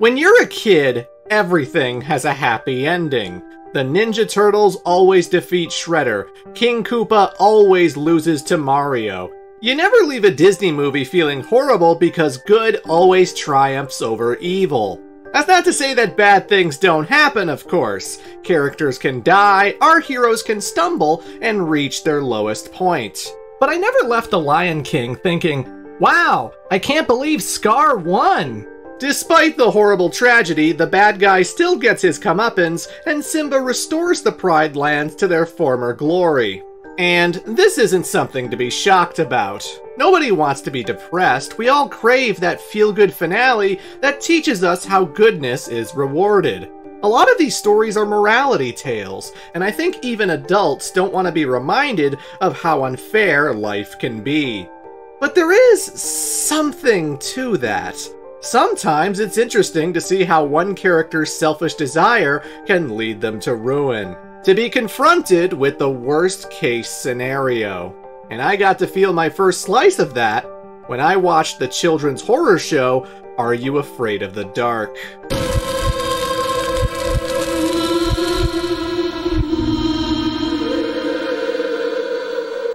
When you're a kid, everything has a happy ending. The Ninja Turtles always defeat Shredder. King Koopa always loses to Mario. You never leave a Disney movie feeling horrible because good always triumphs over evil. That's not to say that bad things don't happen, of course. Characters can die, our heroes can stumble, and reach their lowest point. But I never left The Lion King thinking, wow, I can't believe Scar won! Despite the horrible tragedy, the bad guy still gets his comeuppance, and Simba restores the Pride Lands to their former glory. And this isn't something to be shocked about. Nobody wants to be depressed. We all crave that feel good finale that teaches us how goodness is rewarded. A lot of these stories are morality tales, and I think even adults don't want to be reminded of how unfair life can be. But there is something to that. Sometimes it's interesting to see how one character's selfish desire can lead them to ruin. To be confronted with the worst case scenario. And I got to feel my first slice of that when I watched the children's horror show, Are You Afraid of the Dark?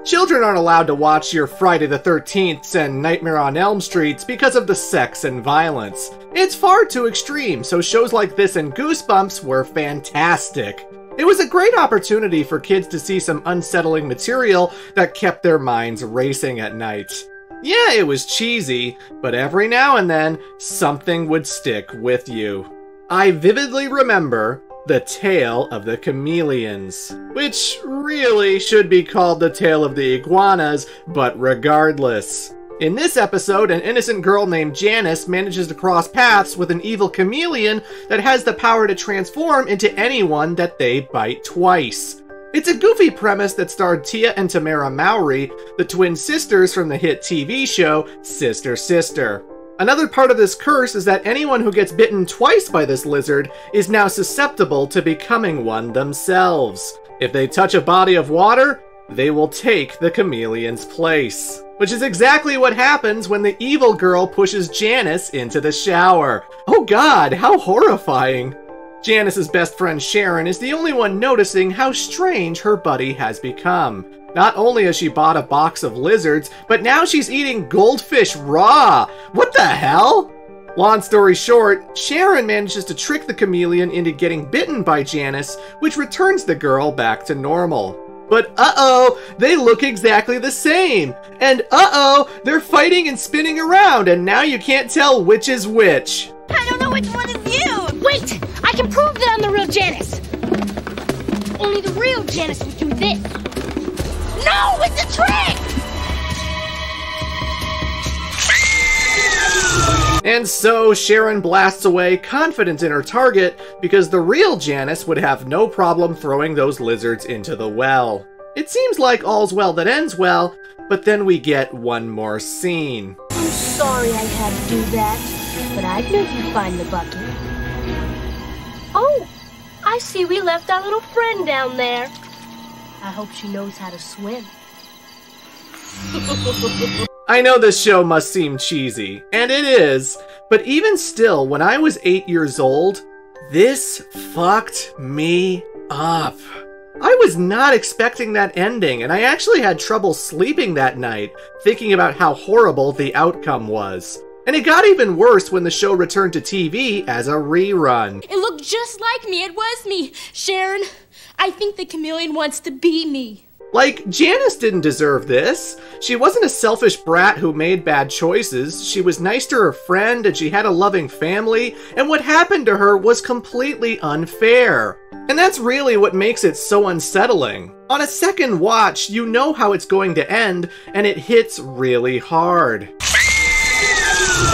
Children aren't allowed to watch your Friday the 13th and Nightmare on Elm Streets because of the sex and violence. It's far too extreme, so shows like this and Goosebumps were fantastic. It was a great opportunity for kids to see some unsettling material that kept their minds racing at night. Yeah, it was cheesy, but every now and then, something would stick with you. I vividly remember the Tale of the Chameleons, which really should be called The Tale of the Iguanas, but regardless. In this episode, an innocent girl named Janice manages to cross paths with an evil chameleon that has the power to transform into anyone that they bite twice. It's a goofy premise that starred Tia and Tamera Mowry, the twin sisters from the hit TV show Sister Sister. Another part of this curse is that anyone who gets bitten twice by this lizard is now susceptible to becoming one themselves. If they touch a body of water, they will take the chameleon's place. Which is exactly what happens when the evil girl pushes Janice into the shower. Oh god, how horrifying! Janice's best friend Sharon is the only one noticing how strange her buddy has become. Not only has she bought a box of lizards, but now she's eating goldfish raw! What the hell? Long story short, Sharon manages to trick the chameleon into getting bitten by Janice, which returns the girl back to normal. But uh-oh, they look exactly the same! And uh-oh, they're fighting and spinning around, and now you can't tell which is which. I don't know which one is you! Wait! I can prove that I'm the real Janice! Only the real Janice would do this. No, it's a trick! And so Sharon blasts away, confident in her target, because the real Janice would have no problem throwing those lizards into the well. It seems like all's well that ends well, but then we get one more scene. I'm sorry I had to do that, but I'd make you find the bucket. Oh, I see we left our little friend down there. I hope she knows how to swim. I know this show must seem cheesy, and it is, but even still, when I was 8 years old, this fucked me up. I was not expecting that ending, and I actually had trouble sleeping that night, thinking about how horrible the outcome was. And it got even worse when the show returned to TV as a rerun. It looked just like me. It was me. Sharon, I think the chameleon wants to be me. Like, Janice didn't deserve this. She wasn't a selfish brat who made bad choices. She was nice to her friend and she had a loving family, and what happened to her was completely unfair. And that's really what makes it so unsettling. On a second watch, you know how it's going to end, and it hits really hard.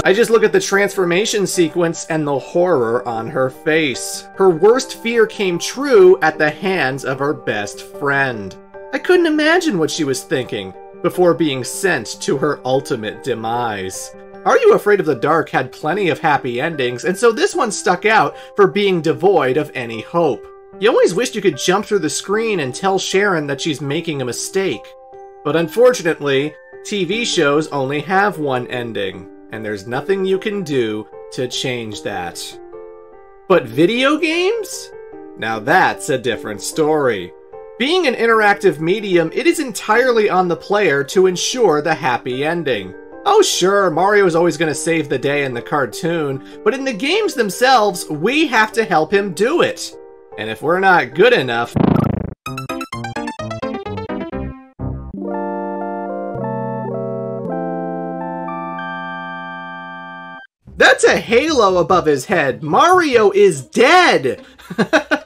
I just look at the transformation sequence and the horror on her face. Her worst fear came true at the hands of her best friend. I couldn't imagine what she was thinking before being sent to her ultimate demise. Are You Afraid of the Dark had plenty of happy endings, and so this one stuck out for being devoid of any hope. You always wished you could jump through the screen and tell Sharon that she's making a mistake. But unfortunately, TV shows only have one ending, and there's nothing you can do to change that. But video games? Now that's a different story. Being an interactive medium, it is entirely on the player to ensure the happy ending. Oh sure, Mario is always going to save the day in the cartoon, but in the games themselves, we have to help him do it. And if we're not good enough... That's a halo above his head! Mario is dead!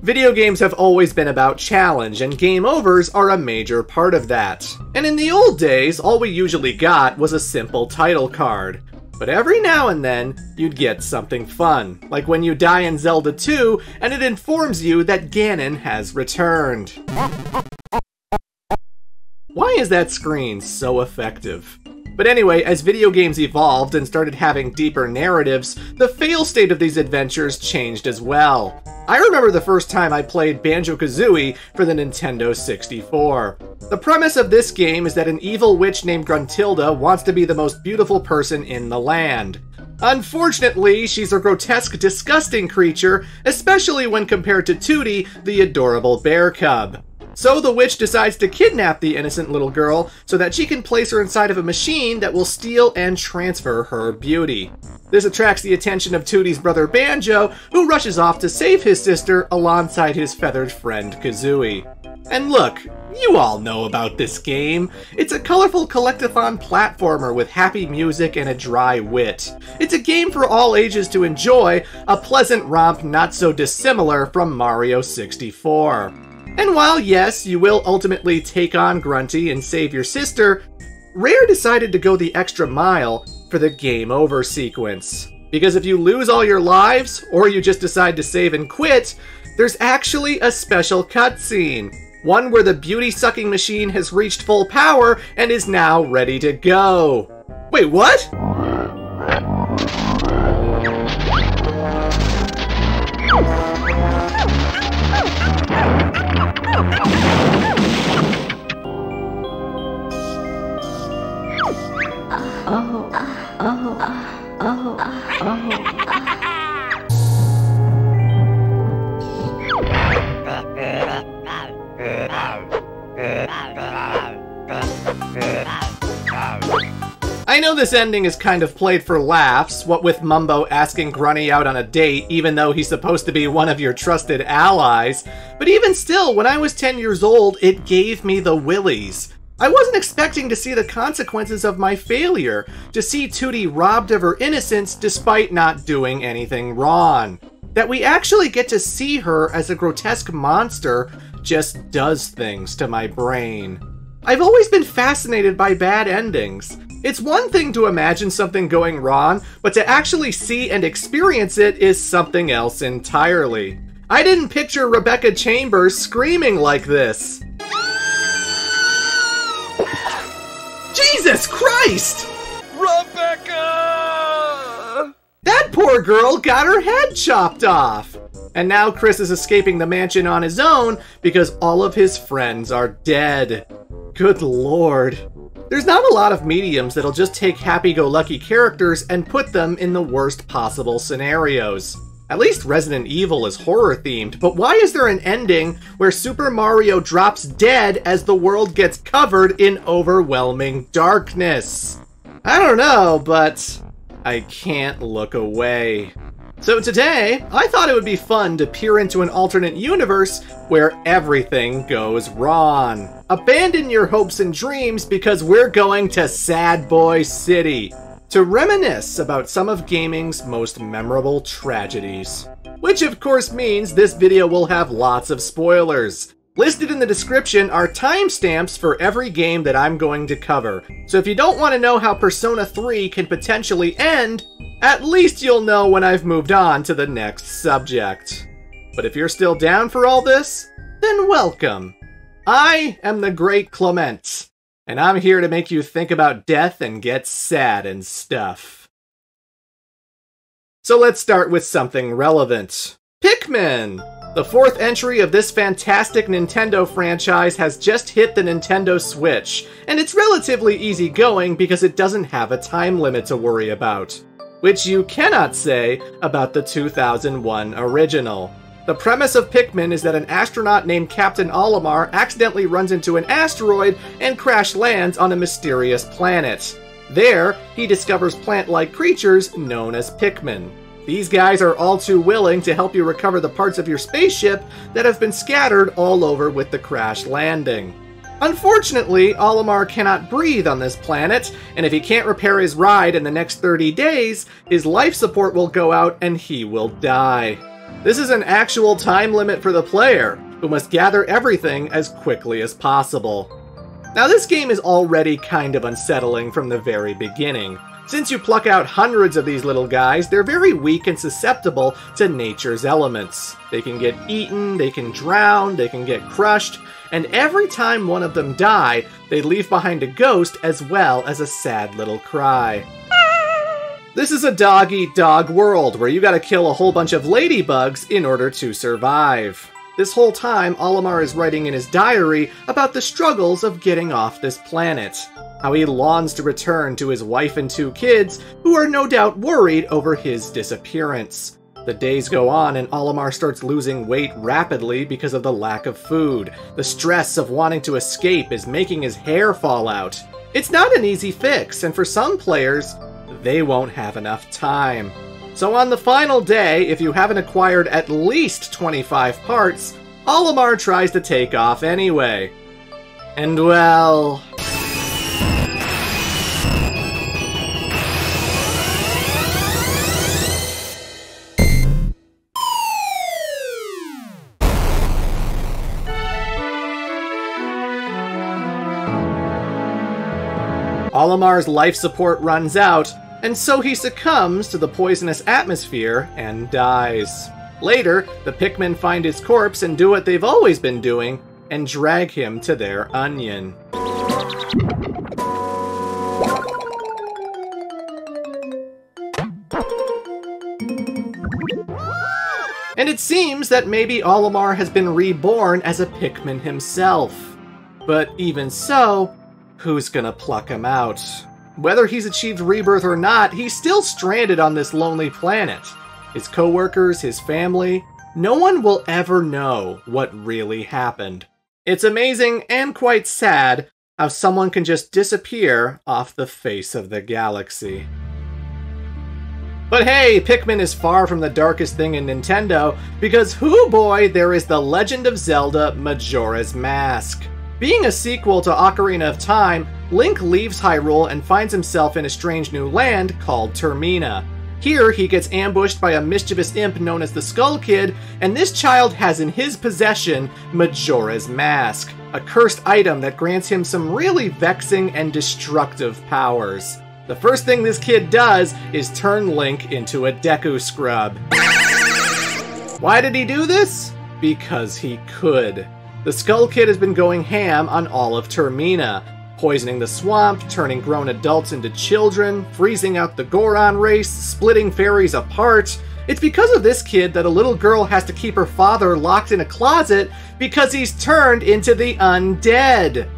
Video games have always been about challenge, and game overs are a major part of that. And in the old days, all we usually got was a simple title card. But every now and then, you'd get something fun, like when you die in Zelda 2 and it informs you that Ganon has returned. Why is that screen so effective? But anyway, as video games evolved and started having deeper narratives, the fail state of these adventures changed as well. I remember the first time I played Banjo-Kazooie for the Nintendo 64. The premise of this game is that an evil witch named Gruntilda wants to be the most beautiful person in the land. Unfortunately, she's a grotesque, disgusting creature, especially when compared to Tooty, the adorable bear cub. So the witch decides to kidnap the innocent little girl so that she can place her inside of a machine that will steal and transfer her beauty. This attracts the attention of Tooty's brother Banjo, who rushes off to save his sister alongside his feathered friend Kazooie. And look, you all know about this game. It's a colorful collectathon platformer with happy music and a dry wit. It's a game for all ages to enjoy, a pleasant romp not so dissimilar from Mario 64. And while yes, you will ultimately take on Grunty and save your sister, Rare decided to go the extra mile for the game over sequence. Because if you lose all your lives, or you just decide to save and quit, there's actually a special cutscene. One where the beauty sucking machine has reached full power and is now ready to go. Wait, what? I know this ending is kind of played for laughs, what with Mumbo asking Grunty out on a date even though he's supposed to be one of your trusted allies, but even still, when I was 10 years old, it gave me the willies. I wasn't expecting to see the consequences of my failure, to see Tooty robbed of her innocence despite not doing anything wrong. That we actually get to see her as a grotesque monster just does things to my brain. I've always been fascinated by bad endings. It's one thing to imagine something going wrong, but to actually see and experience it is something else entirely. I didn't picture Rebecca Chambers screaming like this. Jesus Christ! Rebecca! That poor girl got her head chopped off! And now Chris is escaping the mansion on his own because all of his friends are dead. Good lord. There's not a lot of mediums that'll just take happy-go-lucky characters and put them in the worst possible scenarios. At least Resident Evil is horror themed, but why is there an ending where Super Mario drops dead as the world gets covered in overwhelming darkness? I don't know, but I can't look away. So today, I thought it would be fun to peer into an alternate universe where everything goes wrong. Abandon your hopes and dreams because we're going to Sad Boy City to reminisce about some of gaming's most memorable tragedies. Which of course means this video will have lots of spoilers. Listed in the description are timestamps for every game that I'm going to cover, so if you don't want to know how Persona 3 can potentially end, at least you'll know when I've moved on to the next subject. But if you're still down for all this, then welcome. I am the Great Clement, and I'm here to make you think about death and get sad and stuff. So let's start with something relevant. Pikmin! The fourth entry of this fantastic Nintendo franchise has just hit the Nintendo Switch, and it's relatively easygoing because it doesn't have a time limit to worry about. which you cannot say about the 2001 original. The premise of Pikmin is that an astronaut named Captain Olimar accidentally runs into an asteroid and crash lands on a mysterious planet. There, he discovers plant like creatures known as Pikmin. These guys are all too willing to help you recover the parts of your spaceship that have been scattered all over with the crash landing. Unfortunately, Olimar cannot breathe on this planet, and if he can't repair his ride in the next 30 days, his life support will go out and he will die. This is an actual time limit for the player, who must gather everything as quickly as possible. Now this game is already kind of unsettling from the very beginning. Since you pluck out hundreds of these little guys, they're very weak and susceptible to nature's elements. They can get eaten, they can drown, they can get crushed, and every time one of them die, they leave behind a ghost as well as a sad little cry. This is a dog eat dog world where you gotta kill a whole bunch of ladybugs in order to survive. This whole time, Olimar is writing in his diary about the struggles of getting off this planet how he longs to return to his wife and two kids, who are no doubt worried over his disappearance. The days go on and Olimar starts losing weight rapidly because of the lack of food. The stress of wanting to escape is making his hair fall out. It's not an easy fix, and for some players, they won't have enough time. So on the final day, if you haven't acquired at least 25 parts, Olimar tries to take off anyway. And well... Olimar's life support runs out, and so he succumbs to the poisonous atmosphere and dies. Later, the Pikmin find his corpse and do what they've always been doing and drag him to their onion. And it seems that maybe Olimar has been reborn as a Pikmin himself. But even so, who's gonna pluck him out. Whether he's achieved rebirth or not, he's still stranded on this lonely planet. His coworkers, his family, no one will ever know what really happened. It's amazing and quite sad how someone can just disappear off the face of the galaxy. But hey, Pikmin is far from the darkest thing in Nintendo, because whoo boy, there is The Legend of Zelda Majora's Mask. Being a sequel to Ocarina of Time, Link leaves Hyrule and finds himself in a strange new land called Termina. Here, he gets ambushed by a mischievous imp known as the Skull Kid, and this child has in his possession Majora's Mask, a cursed item that grants him some really vexing and destructive powers. The first thing this kid does is turn Link into a Deku Scrub. Why did he do this? Because he could. The Skull Kid has been going ham on all of Termina, poisoning the swamp, turning grown adults into children, freezing out the Goron race, splitting fairies apart. It's because of this kid that a little girl has to keep her father locked in a closet because he's turned into the undead.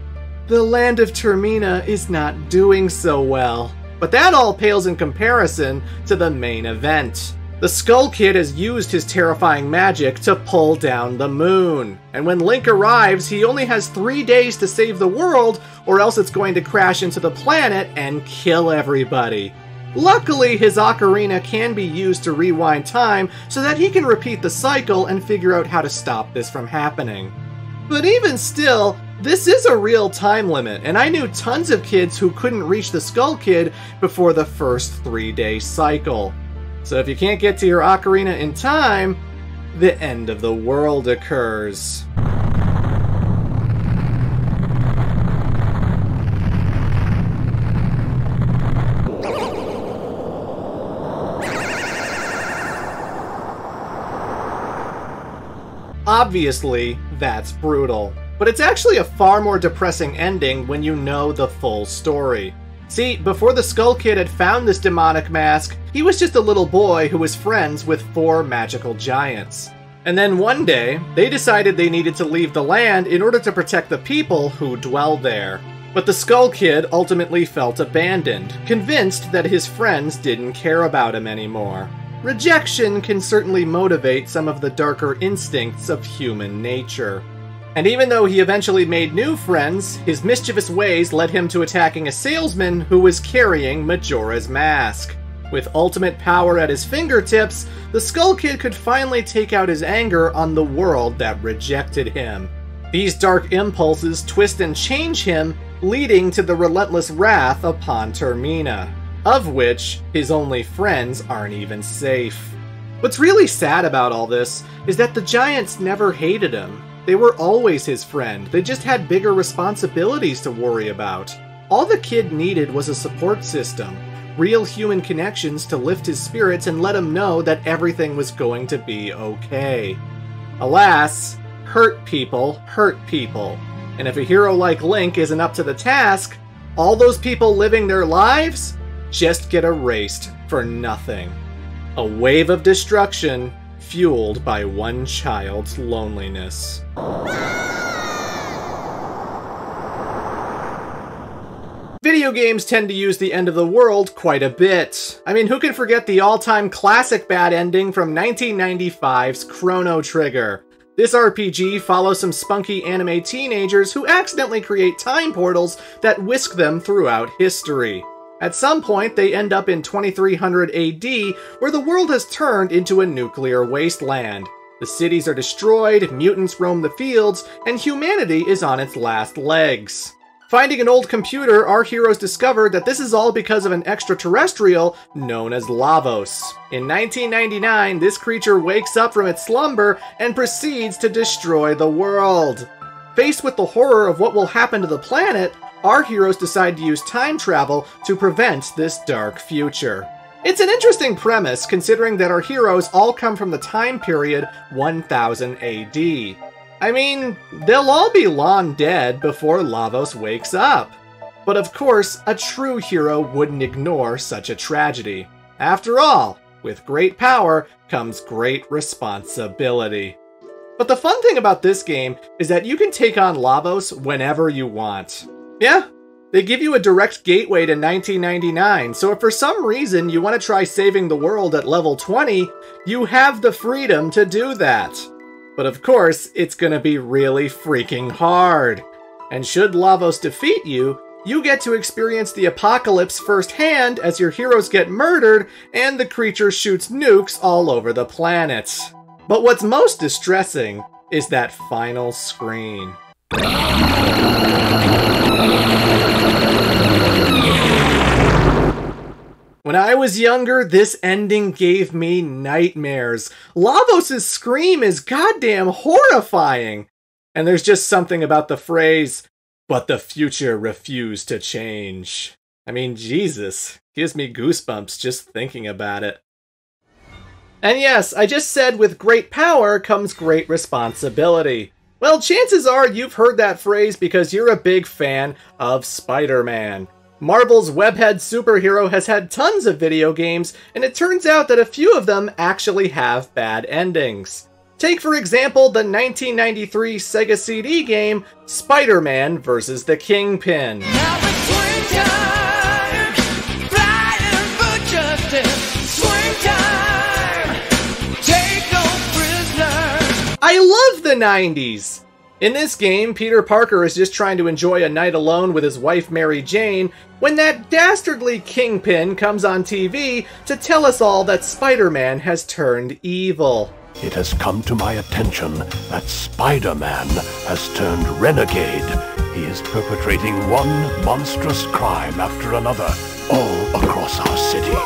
The land of Termina is not doing so well. But that all pales in comparison to the main event. The Skull Kid has used his terrifying magic to pull down the moon. And when Link arrives, he only has three days to save the world, or else it's going to crash into the planet and kill everybody. Luckily, his ocarina can be used to rewind time so that he can repeat the cycle and figure out how to stop this from happening. But even still, this is a real time limit, and I knew tons of kids who couldn't reach the Skull Kid before the first three day cycle. So if you can't get to your ocarina in time, the end of the world occurs. Obviously, that's brutal. But it's actually a far more depressing ending when you know the full story. See, before the Skull Kid had found this demonic mask, he was just a little boy who was friends with four magical giants. And then one day, they decided they needed to leave the land in order to protect the people who dwell there. But the Skull Kid ultimately felt abandoned, convinced that his friends didn't care about him anymore. Rejection can certainly motivate some of the darker instincts of human nature. And even though he eventually made new friends, his mischievous ways led him to attacking a salesman who was carrying Majora's Mask. With ultimate power at his fingertips, the Skull Kid could finally take out his anger on the world that rejected him. These dark impulses twist and change him, leading to the relentless wrath upon Termina, of which his only friends aren't even safe. What's really sad about all this is that the Giants never hated him. They were always his friend, they just had bigger responsibilities to worry about. All the kid needed was a support system, real human connections to lift his spirits and let him know that everything was going to be okay. Alas, hurt people hurt people. And if a hero like Link isn't up to the task, all those people living their lives just get erased for nothing. A wave of destruction fueled by one child's loneliness. Video games tend to use the end of the world quite a bit. I mean, who can forget the all-time classic bad ending from 1995's Chrono Trigger? This RPG follows some spunky anime teenagers who accidentally create time portals that whisk them throughout history. At some point, they end up in 2300 AD, where the world has turned into a nuclear wasteland. The cities are destroyed, mutants roam the fields, and humanity is on its last legs. Finding an old computer, our heroes discover that this is all because of an extraterrestrial known as Lavos. In 1999, this creature wakes up from its slumber and proceeds to destroy the world. Faced with the horror of what will happen to the planet, our heroes decide to use time travel to prevent this dark future. It's an interesting premise considering that our heroes all come from the time period 1000 AD. I mean, they'll all be long dead before Lavos wakes up. But of course, a true hero wouldn't ignore such a tragedy. After all, with great power comes great responsibility. But the fun thing about this game is that you can take on Lavos whenever you want. Yeah, they give you a direct gateway to 1999, so if for some reason you want to try saving the world at level 20, you have the freedom to do that. But of course, it's gonna be really freaking hard. And should Lavos defeat you, you get to experience the apocalypse firsthand as your heroes get murdered and the creature shoots nukes all over the planet. But what's most distressing is that final screen. When I was younger, this ending gave me nightmares. Lavos' scream is goddamn horrifying. And there's just something about the phrase, but the future refused to change. I mean, Jesus, gives me goosebumps just thinking about it. And yes, I just said with great power comes great responsibility. Well, chances are you've heard that phrase because you're a big fan of Spider-Man. Marvel's webhead superhero has had tons of video games, and it turns out that a few of them actually have bad endings. Take, for example, the 1993 Sega CD game Spider-Man vs. the Kingpin. I love the 90s! In this game, Peter Parker is just trying to enjoy a night alone with his wife Mary Jane when that dastardly Kingpin comes on TV to tell us all that Spider-Man has turned evil. It has come to my attention that Spider-Man has turned renegade. He is perpetrating one monstrous crime after another all across our city.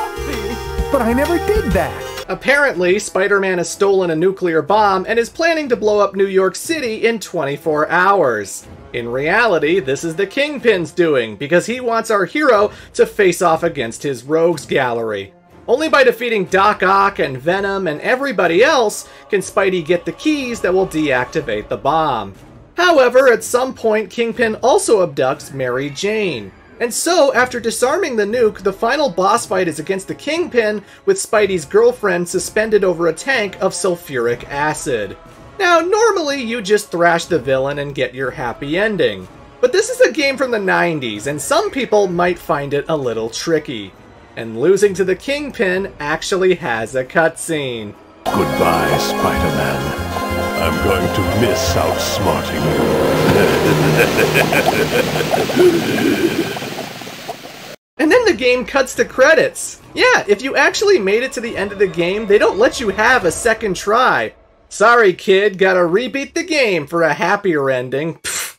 But I never did that! Apparently, Spider-Man has stolen a nuclear bomb and is planning to blow up New York City in 24 hours. In reality, this is the Kingpin's doing, because he wants our hero to face off against his rogues gallery. Only by defeating Doc Ock and Venom and everybody else can Spidey get the keys that will deactivate the bomb. However, at some point, Kingpin also abducts Mary Jane. And so, after disarming the nuke, the final boss fight is against the Kingpin, with Spidey's girlfriend suspended over a tank of sulfuric acid. Now, normally you just thrash the villain and get your happy ending. But this is a game from the 90s, and some people might find it a little tricky. And losing to the Kingpin actually has a cutscene. Goodbye, Spider-Man. I'm going to miss outsmarting you. And then the game cuts to credits. Yeah, if you actually made it to the end of the game, they don't let you have a second try. Sorry, kid, gotta rebeat the game for a happier ending. Pfft.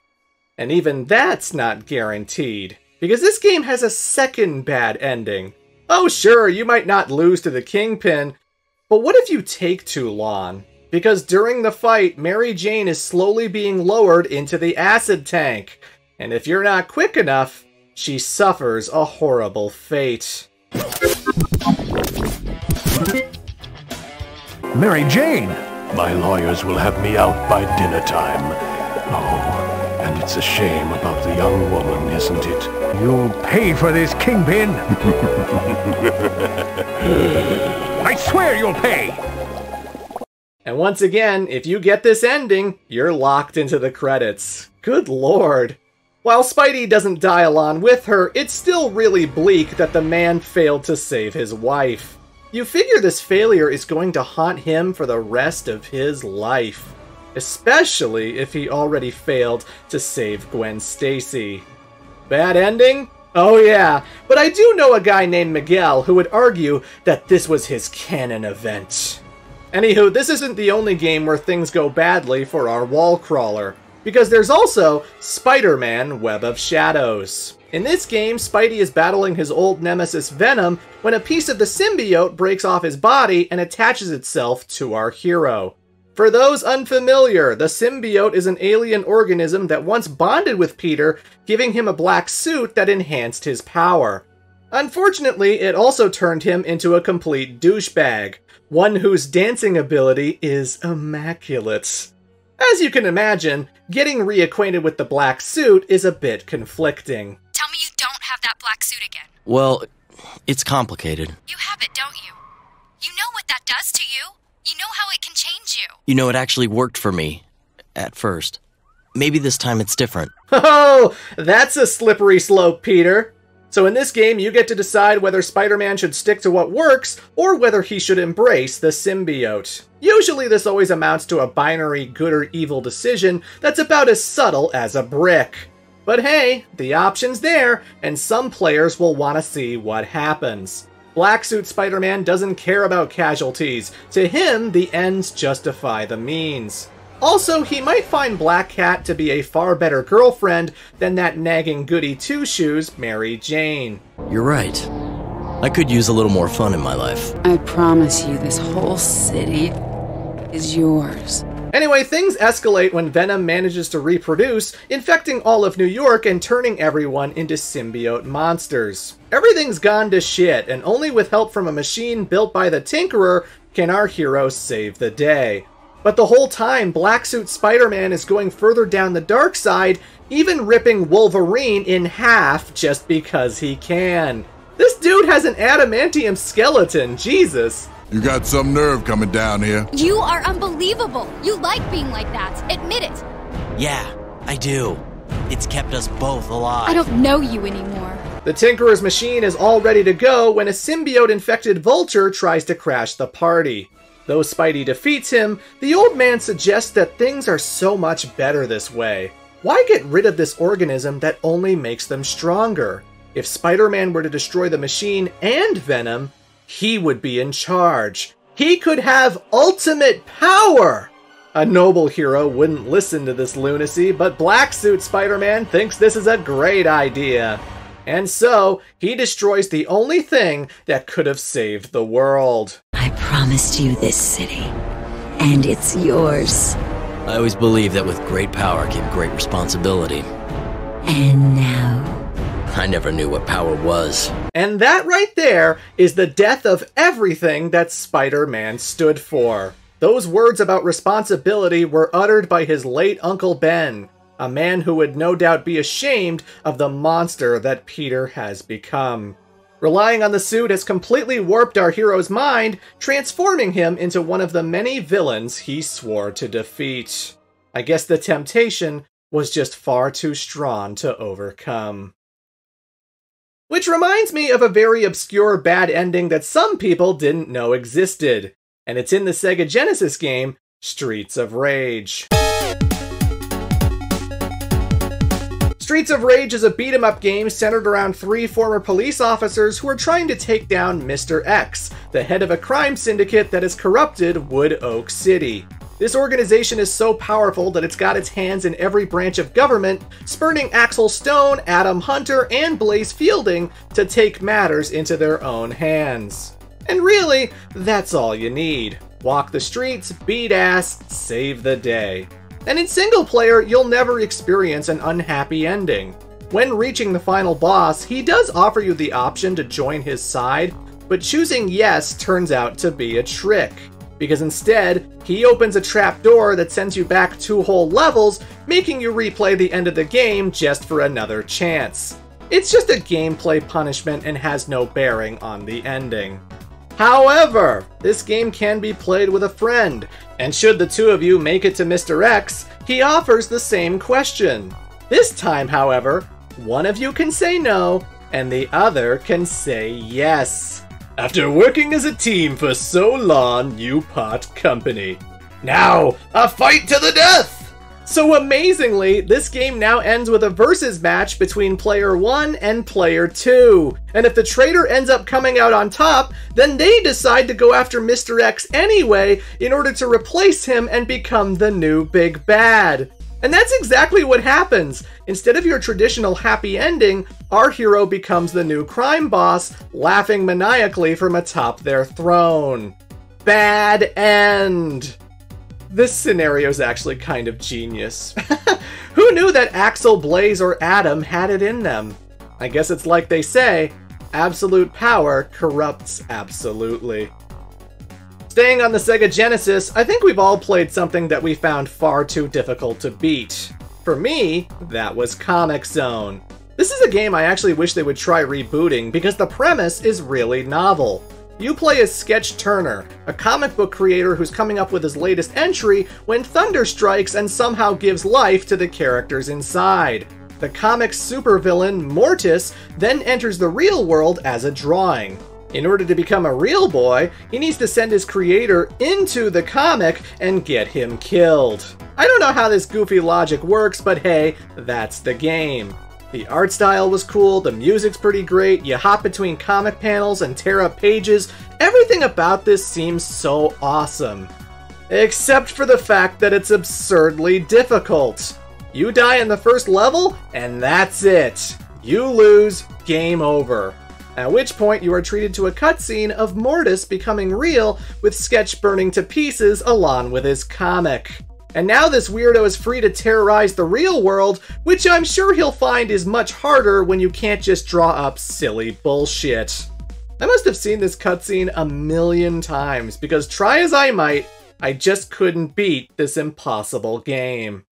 And even that's not guaranteed, because this game has a second bad ending. Oh, sure, you might not lose to the Kingpin, but what if you take too long? Because during the fight, Mary Jane is slowly being lowered into the acid tank. And if you're not quick enough, she suffers a horrible fate. Mary Jane! My lawyers will have me out by dinner time. Oh, and it's a shame about the young woman, isn't it? You'll pay for this, Kingpin! I swear you'll pay! And once again, if you get this ending, you're locked into the credits. Good lord. While Spidey doesn't die along with her, it's still really bleak that the man failed to save his wife. You figure this failure is going to haunt him for the rest of his life. Especially if he already failed to save Gwen Stacy. Bad ending? Oh yeah, but I do know a guy named Miguel who would argue that this was his canon event. Anywho, this isn't the only game where things go badly for our wall crawler. Because there's also Spider-Man Web of Shadows. In this game, Spidey is battling his old nemesis Venom when a piece of the symbiote breaks off his body and attaches itself to our hero. For those unfamiliar, the symbiote is an alien organism that once bonded with Peter, giving him a black suit that enhanced his power. Unfortunately, it also turned him into a complete douchebag, one whose dancing ability is immaculate. As you can imagine, getting reacquainted with the black suit is a bit conflicting. Tell me you don't have that black suit again. Well, it's complicated. You have it, don't you? You know what that does to you. You know how it can change you. You know, it actually worked for me. At first. Maybe this time it's different. Oh, that's a slippery slope, Peter. So in this game, you get to decide whether Spider-Man should stick to what works, or whether he should embrace the symbiote. Usually this always amounts to a binary good or evil decision that's about as subtle as a brick. But hey, the option's there, and some players will want to see what happens. Black Suit Spider-Man doesn't care about casualties. To him, the ends justify the means. Also, he might find Black Cat to be a far better girlfriend than that nagging goody two-shoes, Mary Jane. You're right. I could use a little more fun in my life. I promise you, this whole city is yours. Anyway, things escalate when Venom manages to reproduce, infecting all of New York and turning everyone into symbiote monsters. Everything's gone to shit, and only with help from a machine built by the Tinkerer can our hero save the day. But the whole time, Black Suit Spider-Man is going further down the dark side, even ripping Wolverine in half just because he can. This dude has an adamantium skeleton, Jesus. You got some nerve coming down here. You are unbelievable. You like being like that. Admit it. Yeah, I do. It's kept us both alive. I don't know you anymore. The Tinkerer's machine is all ready to go when a symbiote-infected Vulture tries to crash the party. Though Spidey defeats him, the old man suggests that things are so much better this way. Why get rid of this organism that only makes them stronger? If Spider-Man were to destroy the machine and Venom, he would be in charge. He could have ultimate power! A noble hero wouldn't listen to this lunacy, but Black Suit Spider-Man thinks this is a great idea. And so, he destroys the only thing that could have saved the world. I promised you this city, and it's yours. I always believed that with great power came great responsibility. And now, I never knew what power was. And that right there is the death of everything that Spider-Man stood for. Those words about responsibility were uttered by his late Uncle Ben, a man who would no doubt be ashamed of the monster that Peter has become. Relying on the suit has completely warped our hero's mind, transforming him into one of the many villains he swore to defeat. I guess the temptation was just far too strong to overcome. Which reminds me of a very obscure bad ending that some people didn't know existed, and it's in the Sega Genesis game Streets of Rage. Streets of Rage is a beat 'em up game centered around three former police officers who are trying to take down Mr. X, the head of a crime syndicate that has corrupted Wood Oak City. This organization is so powerful that it's got its hands in every branch of government, spurning Axel Stone, Adam Hunter, and Blaze Fielding to take matters into their own hands. And really, that's all you need. Walk the streets, beat ass, save the day. And in single player, you'll never experience an unhappy ending. When reaching the final boss, he does offer you the option to join his side, but choosing yes turns out to be a trick. Because instead, he opens a trap door that sends you back two whole levels, making you replay the end of the game just for another chance. It's just a gameplay punishment and has no bearing on the ending. However, this game can be played with a friend, and should the two of you make it to Mr. X, he offers the same question. This time, however, one of you can say no, and the other can say yes. After working as a team for so long, you part company. Now, a fight to the death! So amazingly, this game now ends with a versus match between player 1 and player 2. And if the traitor ends up coming out on top, then they decide to go after Mr. X anyway in order to replace him and become the new big bad. And that's exactly what happens. Instead of your traditional happy ending, our hero becomes the new crime boss, laughing maniacally from atop their throne. Bad end. This scenario is actually kind of genius. Who knew that Axel, Blaze, or Adam had it in them? I guess it's like they say, absolute power corrupts absolutely. Staying on the Sega Genesis, I think we've all played something that we found far too difficult to beat. For me, that was Comix Zone. This is a game I actually wish they would try rebooting because the premise is really novel. You play as Sketch Turner, a comic book creator who's coming up with his latest entry when thunder strikes and somehow gives life to the characters inside. The comic's supervillain, Mortis, then enters the real world as a drawing. In order to become a real boy, he needs to send his creator into the comic and get him killed. I don't know how this goofy logic works, but hey, that's the game. The art style was cool, the music's pretty great, you hop between comic panels and tear up pages. Everything about this seems so awesome. Except for the fact that it's absurdly difficult. You die in the first level, and that's it. You lose, game over. At which point you are treated to a cutscene of Mortis becoming real with Sketch burning to pieces along with his comic. And now this weirdo is free to terrorize the real world, which I'm sure he'll find is much harder when you can't just draw up silly bullshit. I must have seen this cutscene a million times, because try as I might, I just couldn't beat this impossible game.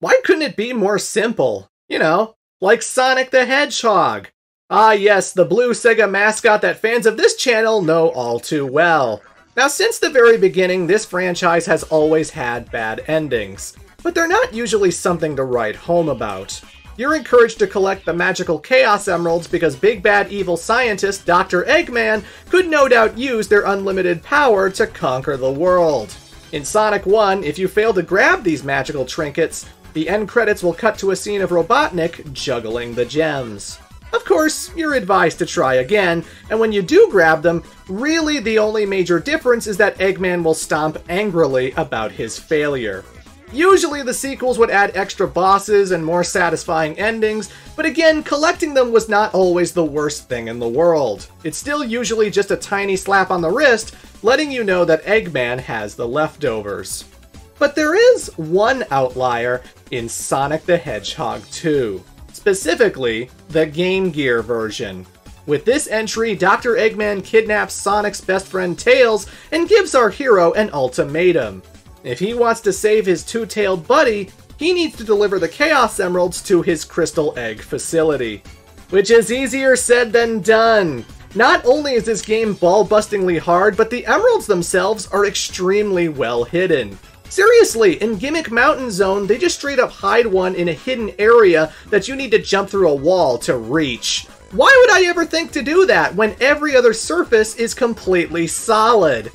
Why couldn't it be more simple? You know, like Sonic the Hedgehog. Ah yes, the blue Sega mascot that fans of this channel know all too well. Now, since the very beginning, this franchise has always had bad endings, but they're not usually something to write home about. You're encouraged to collect the magical Chaos Emeralds because big bad evil scientist Dr. Eggman could no doubt use their unlimited power to conquer the world. In Sonic 1, if you fail to grab these magical trinkets, the end credits will cut to a scene of Robotnik juggling the gems. Of course, you're advised to try again, and when you do grab them, really the only major difference is that Eggman will stomp angrily about his failure. Usually the sequels would add extra bosses and more satisfying endings, but again, collecting them was not always the worst thing in the world. It's still usually just a tiny slap on the wrist, letting you know that Eggman has the leftovers. But there is one outlier in Sonic the Hedgehog 2 specifically the Game Gear version. With this entry, Dr. Eggman kidnaps Sonic's best friend Tails and gives our hero an ultimatum. If he wants to save his two-tailed buddy, he needs to deliver the Chaos Emeralds to his Crystal Egg facility. Which is easier said than done. Not only is this game ball-bustingly hard, but the emeralds themselves are extremely well hidden. Seriously, in Gimmick Mountain Zone, they just straight up hide one in a hidden area that you need to jump through a wall to reach. Why would I ever think to do that when every other surface is completely solid?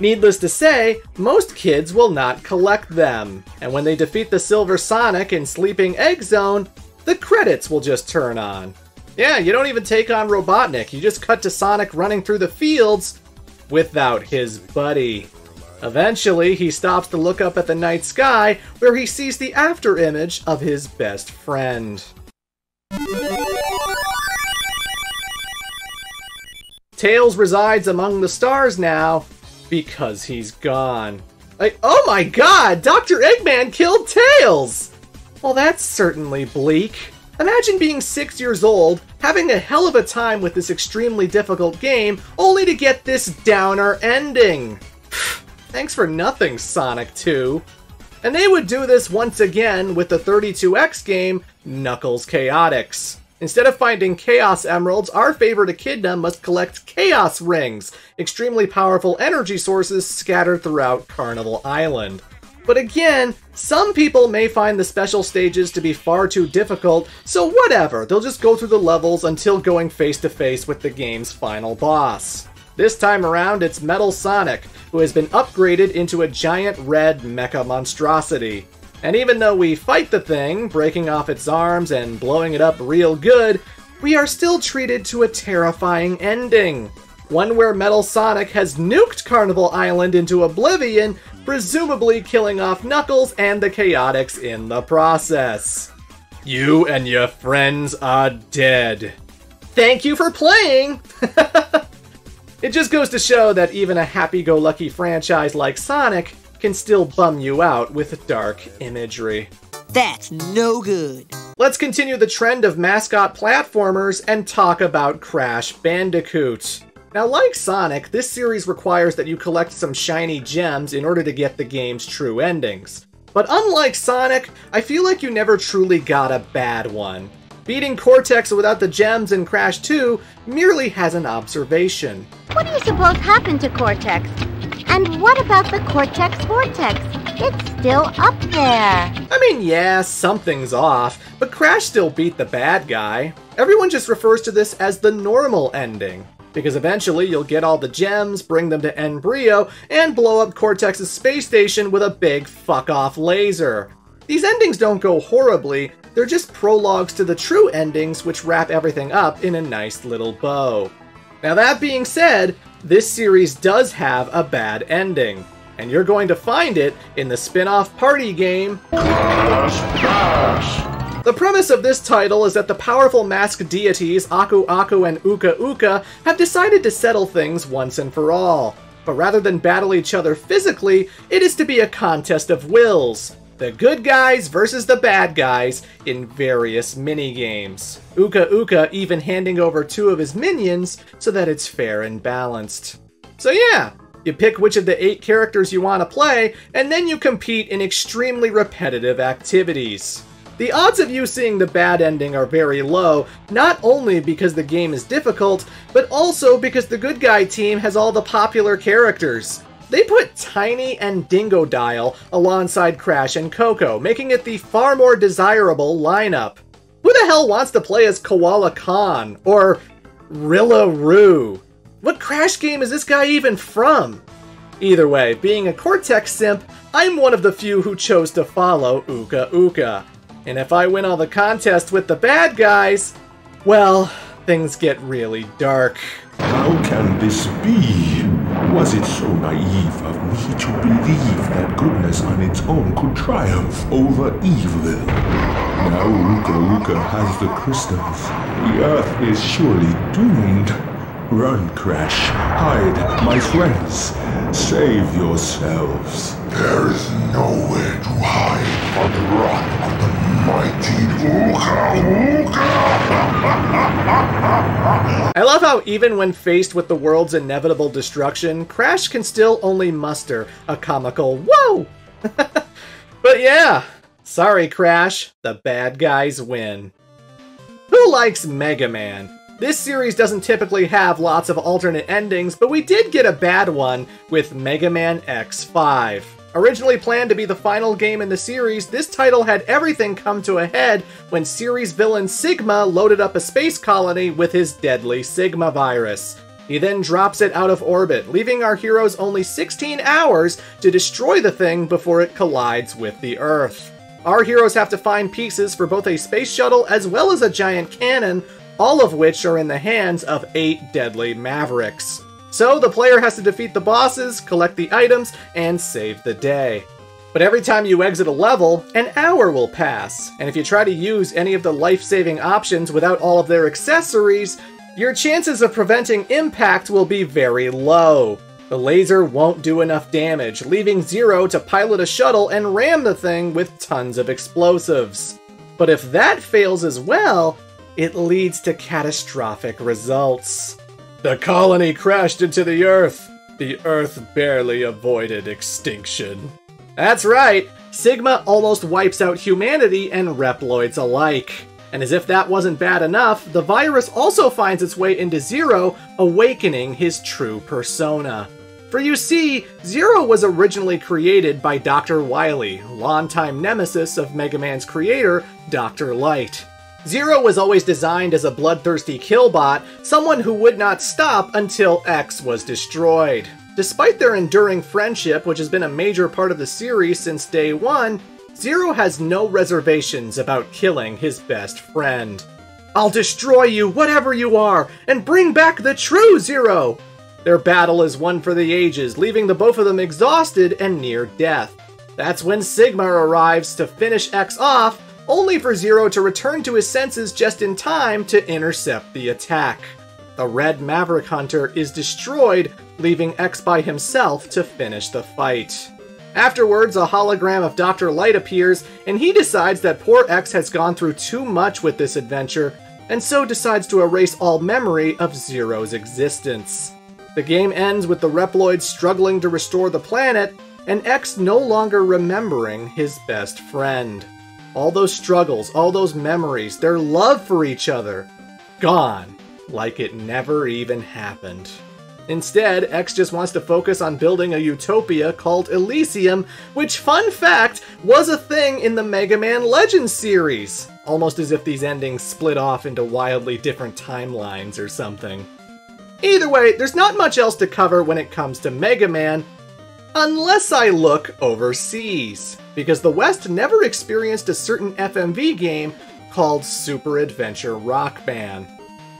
Needless to say, most kids will not collect them, and when they defeat the Silver Sonic in Sleeping Egg Zone, the credits will just turn on. Yeah, you don't even take on Robotnik, you just cut to Sonic running through the fields without his buddy. Eventually, he stops to look up at the night sky, where he sees the after image of his best friend. Tails resides among the stars now because he's gone. Oh my god, Dr. Eggman killed Tails! Well, that's certainly bleak. Imagine being six years old, having a hell of a time with this extremely difficult game, only to get this downer ending. Thanks for nothing, Sonic 2. And they would do this once again with the 32X game, Knuckles Chaotix. Instead of finding Chaos Emeralds, our favorite Echidna must collect Chaos Rings, extremely powerful energy sources scattered throughout Carnival Island. But again, some people may find the special stages to be far too difficult, so whatever, they'll just go through the levels until going face to face with the game's final boss. This time around, it's Metal Sonic, who has been upgraded into a giant red mecha monstrosity. And even though we fight the thing, breaking off its arms and blowing it up real good, we are still treated to a terrifying ending. One where Metal Sonic has nuked Carnival Island into oblivion, presumably killing off Knuckles and the Chaotix in the process. You and your friends are dead. Thank you for playing! it just goes to show that even a happy-go-lucky franchise like Sonic can still bum you out with dark imagery. That's no good. Let's continue the trend of mascot platformers and talk about Crash Bandicoot. Now, like Sonic, this series requires that you collect some shiny gems in order to get the game's true endings. But unlike Sonic, I feel like you never truly got a bad one. Beating Cortex without the gems in Crash 2 merely has an observation. What do you suppose happened to Cortex? And what about the Cortex Vortex? It's still up there. I mean, yeah, something's off, but Crash still beat the bad guy. Everyone just refers to this as the normal ending. Because eventually you'll get all the gems, bring them to N. Brio, and blow up Cortex's space station with a big fuck off laser. These endings don't go horribly, they're just prologues to the true endings which wrap everything up in a nice little bow. Now that being said, this series does have a bad ending, and you're going to find it in the spin-off party game The premise of this title is that the powerful masked deities Aku Aku and Uka Uka have decided to settle things once and for all. But rather than battle each other physically, it is to be a contest of wills. The good guys versus the bad guys in various mini-games. Uka Uka even handing over two of his minions so that it's fair and balanced. So yeah, you pick which of the eight characters you want to play, and then you compete in extremely repetitive activities. The odds of you seeing the bad ending are very low, not only because the game is difficult, but also because the good guy team has all the popular characters. They put Tiny and Dingo Dingodile alongside Crash and Coco, making it the far more desirable lineup. Who the hell wants to play as Koala Kong? Or Rilla Roo? What Crash game is this guy even from? Either way, being a Cortex simp, I'm one of the few who chose to follow Uka Uka. And if I win all the contests with the bad guys, well, things get really dark. How can this be? Was it so naive of me to believe that goodness on its own could triumph over evil? Now Uka Uka has the crystals. The Earth is surely doomed. Run, Crash. Hide, my friends. Save yourselves. There is nowhere to hide on the rock of the. I love how even when faced with the world's inevitable destruction, Crash can still only muster a comical whoa! but yeah, sorry Crash, the bad guys win. Who likes Mega Man? This series doesn't typically have lots of alternate endings, but we did get a bad one with Mega Man X5. Originally planned to be the final game in the series, this title had everything come to a head when series villain Sigma loaded up a space colony with his deadly Sigma virus. He then drops it out of orbit, leaving our heroes only 16 hours to destroy the thing before it collides with the Earth. Our heroes have to find pieces for both a space shuttle as well as a giant cannon, all of which are in the hands of eight deadly mavericks. So the player has to defeat the bosses, collect the items, and save the day. But every time you exit a level, an hour will pass, and if you try to use any of the life-saving options without all of their accessories, your chances of preventing impact will be very low. The laser won't do enough damage, leaving Zero to pilot a shuttle and ram the thing with tons of explosives. But if that fails as well, it leads to catastrophic results. The colony crashed into the Earth. The Earth barely avoided extinction. That's right, Sigma almost wipes out humanity and Reploids alike. And as if that wasn't bad enough, the virus also finds its way into Zero, awakening his true persona. For you see, Zero was originally created by Dr. Wily, longtime nemesis of Mega Man's creator, Dr. Light. Zero was always designed as a bloodthirsty killbot, someone who would not stop until X was destroyed. Despite their enduring friendship, which has been a major part of the series since day one, Zero has no reservations about killing his best friend. I'll destroy you, whatever you are, and bring back the true Zero! Their battle is one for the ages, leaving the both of them exhausted and near death. That's when Sigma arrives to finish X off, only for Zero to return to his senses just in time to intercept the attack. The Red Maverick Hunter is destroyed, leaving X by himself to finish the fight. Afterwards, a hologram of Dr. Light appears, and he decides that poor X has gone through too much with this adventure, and so decides to erase all memory of Zero's existence. The game ends with the Reploids struggling to restore the planet, and X no longer remembering his best friend. All those struggles, all those memories, their love for each other, gone like it never even happened. Instead, X just wants to focus on building a utopia called Elysium, which, fun fact, was a thing in the Mega Man Legends series. Almost as if these endings split off into wildly different timelines or something. Either way, there's not much else to cover when it comes to Mega Man, unless I look overseas because the West never experienced a certain FMV game called Super Adventure Rockman.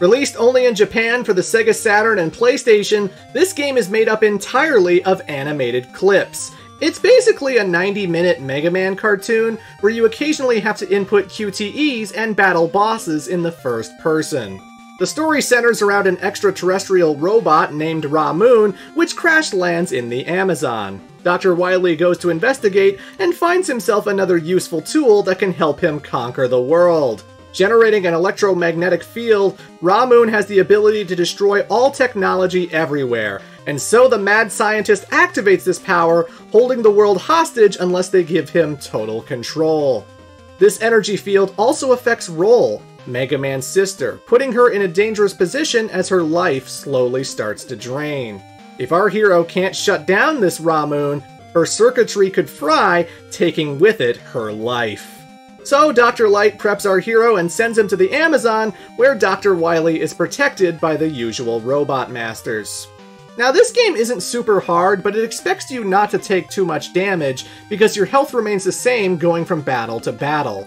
Released only in Japan for the Sega Saturn and PlayStation, this game is made up entirely of animated clips. It's basically a 90 minute Mega Man cartoon where you occasionally have to input QTEs and battle bosses in the first person. The story centers around an extraterrestrial robot named Ra-Moon, which crash lands in the Amazon. Dr. Wily goes to investigate and finds himself another useful tool that can help him conquer the world. Generating an electromagnetic field, Ra-Moon has the ability to destroy all technology everywhere, and so the mad scientist activates this power, holding the world hostage unless they give him total control. This energy field also affects Roll, Mega Man's sister, putting her in a dangerous position as her life slowly starts to drain. If our hero can't shut down this Ra-Moon, her circuitry could fry, taking with it her life. So Dr. Light preps our hero and sends him to the Amazon, where Dr. Wily is protected by the usual robot masters. Now this game isn't super hard, but it expects you not to take too much damage, because your health remains the same going from battle to battle.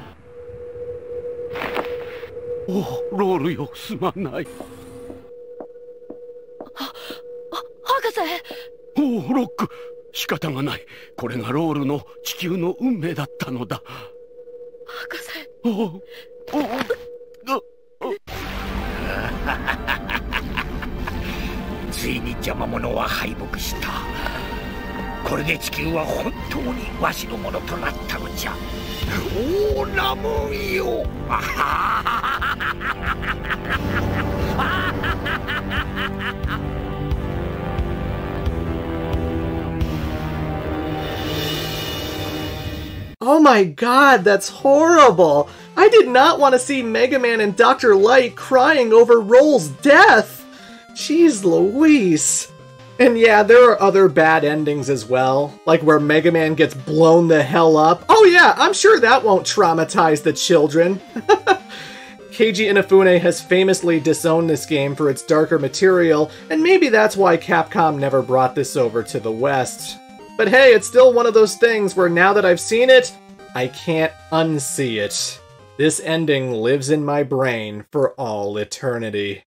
おおロールよすまない。博士。おおロック。仕方がない。これがロールの地球の運命だったのだ。博士。おおおおついに邪魔者は敗北した。これで地球は本当にわしのものとなったのじゃ おおラモンよ Oh my god, that's horrible! I did not want to see Mega Man and Dr. Light crying over Roll's death! Jeez Louise! And yeah, there are other bad endings as well, like where Mega Man gets blown the hell up. Oh yeah, I'm sure that won't traumatize the children. Keiji Inafune has famously disowned this game for its darker material, and maybe that's why Capcom never brought this over to the West. But hey, it's still one of those things where now that I've seen it, I can't unsee it. This ending lives in my brain for all eternity.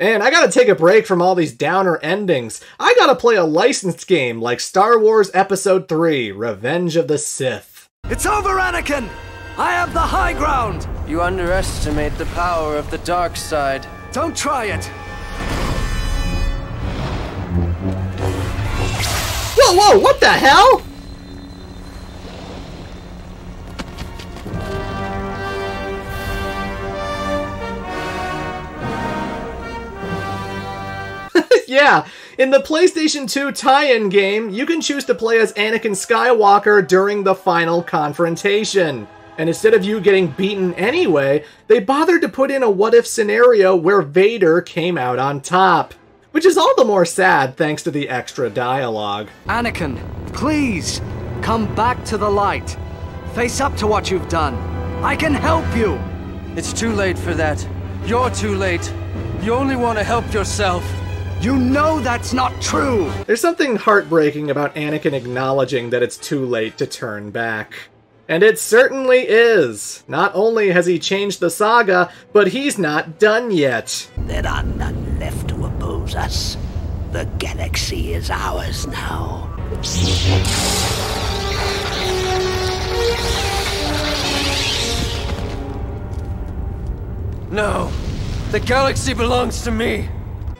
Man, I gotta take a break from all these downer endings. I gotta play a licensed game like Star Wars Episode 3 Revenge of the Sith. It's over, Anakin! I have the high ground! You underestimate the power of the dark side. Don't try it! Whoa, whoa, what the hell? yeah, in the PlayStation 2 tie-in game, you can choose to play as Anakin Skywalker during the final confrontation. And instead of you getting beaten anyway, they bothered to put in a what-if scenario where Vader came out on top. Which is all the more sad thanks to the extra dialogue. Anakin, please, come back to the light. Face up to what you've done. I can help you! It's too late for that. You're too late. You only want to help yourself. You know that's not true! There's something heartbreaking about Anakin acknowledging that it's too late to turn back. And it certainly is. Not only has he changed the saga, but he's not done yet. There are none left to oppose us. The galaxy is ours now. No! The galaxy belongs to me!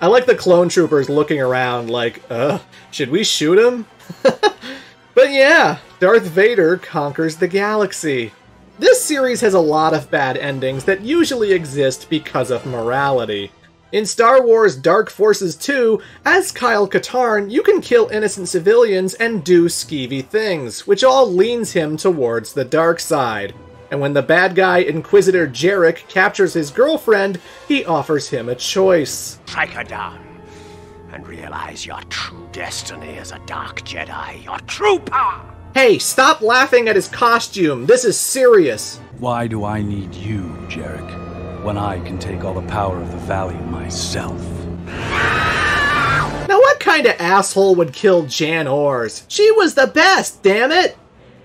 I like the clone troopers looking around like, uh, should we shoot him? but yeah, Darth Vader conquers the galaxy. This series has a lot of bad endings that usually exist because of morality. In Star Wars Dark Forces 2, as Kyle Katarn, you can kill innocent civilians and do skeevy things, which all leans him towards the dark side. And when the bad guy Inquisitor Jerec captures his girlfriend, he offers him a choice. Strike her down and realize your true destiny as a Dark Jedi, your true power! Hey, stop laughing at his costume. This is serious. Why do I need you, Jerec, when I can take all the power of the Valley myself? Now, what kind of asshole would kill Jan Ors? She was the best, damn it!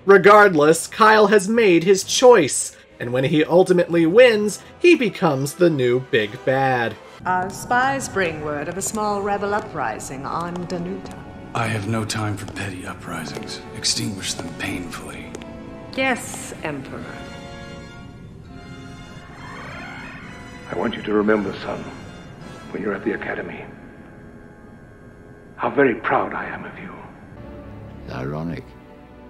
Regardless, Kyle has made his choice, and when he ultimately wins, he becomes the new big bad. Our spies bring word of a small rebel uprising on Danuta. I have no time for petty uprisings. Extinguish them painfully. Yes, Emperor. I want you to remember, son, when you're at the Academy, how very proud I am of you. Ironic.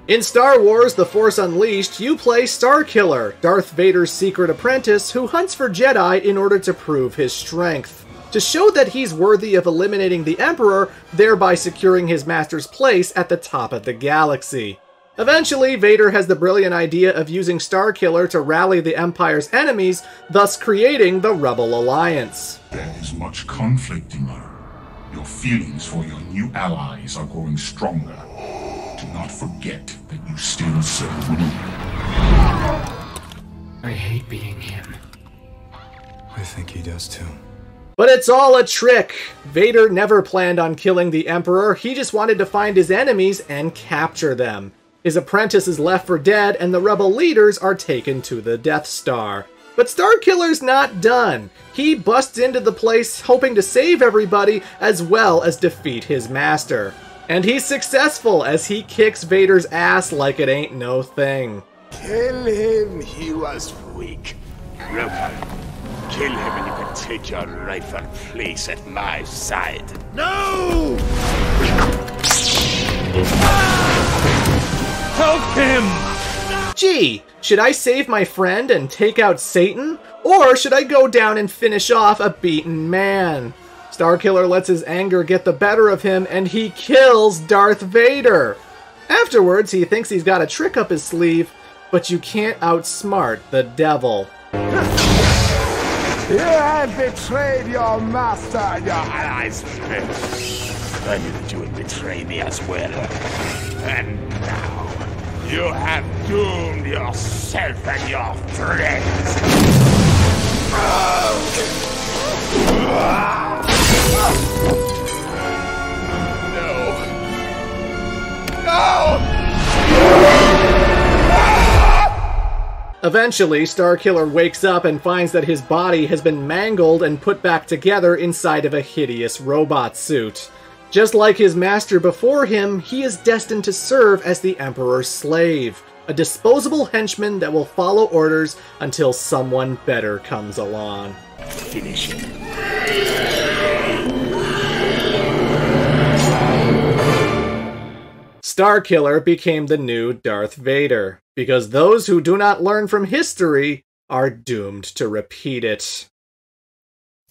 In Star Wars The Force Unleashed, you play Starkiller, Darth Vader's secret apprentice who hunts for Jedi in order to prove his strength. To show that he's worthy of eliminating the Emperor, thereby securing his master's place at the top of the galaxy. Eventually, Vader has the brilliant idea of using Starkiller to rally the Empire's enemies, thus creating the Rebel Alliance. There is much conflict in you. Your feelings for your new allies are growing stronger. Do not forget that you still serve me. I hate being him. I think he does too. But it's all a trick! Vader never planned on killing the Emperor, he just wanted to find his enemies and capture them. His apprentice is left for dead, and the rebel leaders are taken to the Death Star. But Starkiller's not done. He busts into the place hoping to save everybody as well as defeat his master. And he's successful as he kicks Vader's ass like it ain't no thing. Kill him, he was weak. Broken. Kill him and you can take your rightful place at my side. No! Help him! Gee, should I save my friend and take out Satan? Or should I go down and finish off a beaten man? Starkiller lets his anger get the better of him and he kills Darth Vader. Afterwards, he thinks he's got a trick up his sleeve, but you can't outsmart the devil. You have betrayed your master and your allies. I knew that you would betray me as well. And now, you have doomed yourself and your friends. Eventually, Starkiller wakes up and finds that his body has been mangled and put back together inside of a hideous robot suit. Just like his master before him, he is destined to serve as the Emperor's slave, a disposable henchman that will follow orders until someone better comes along. Finish. Starkiller became the new Darth Vader, because those who do not learn from history are doomed to repeat it.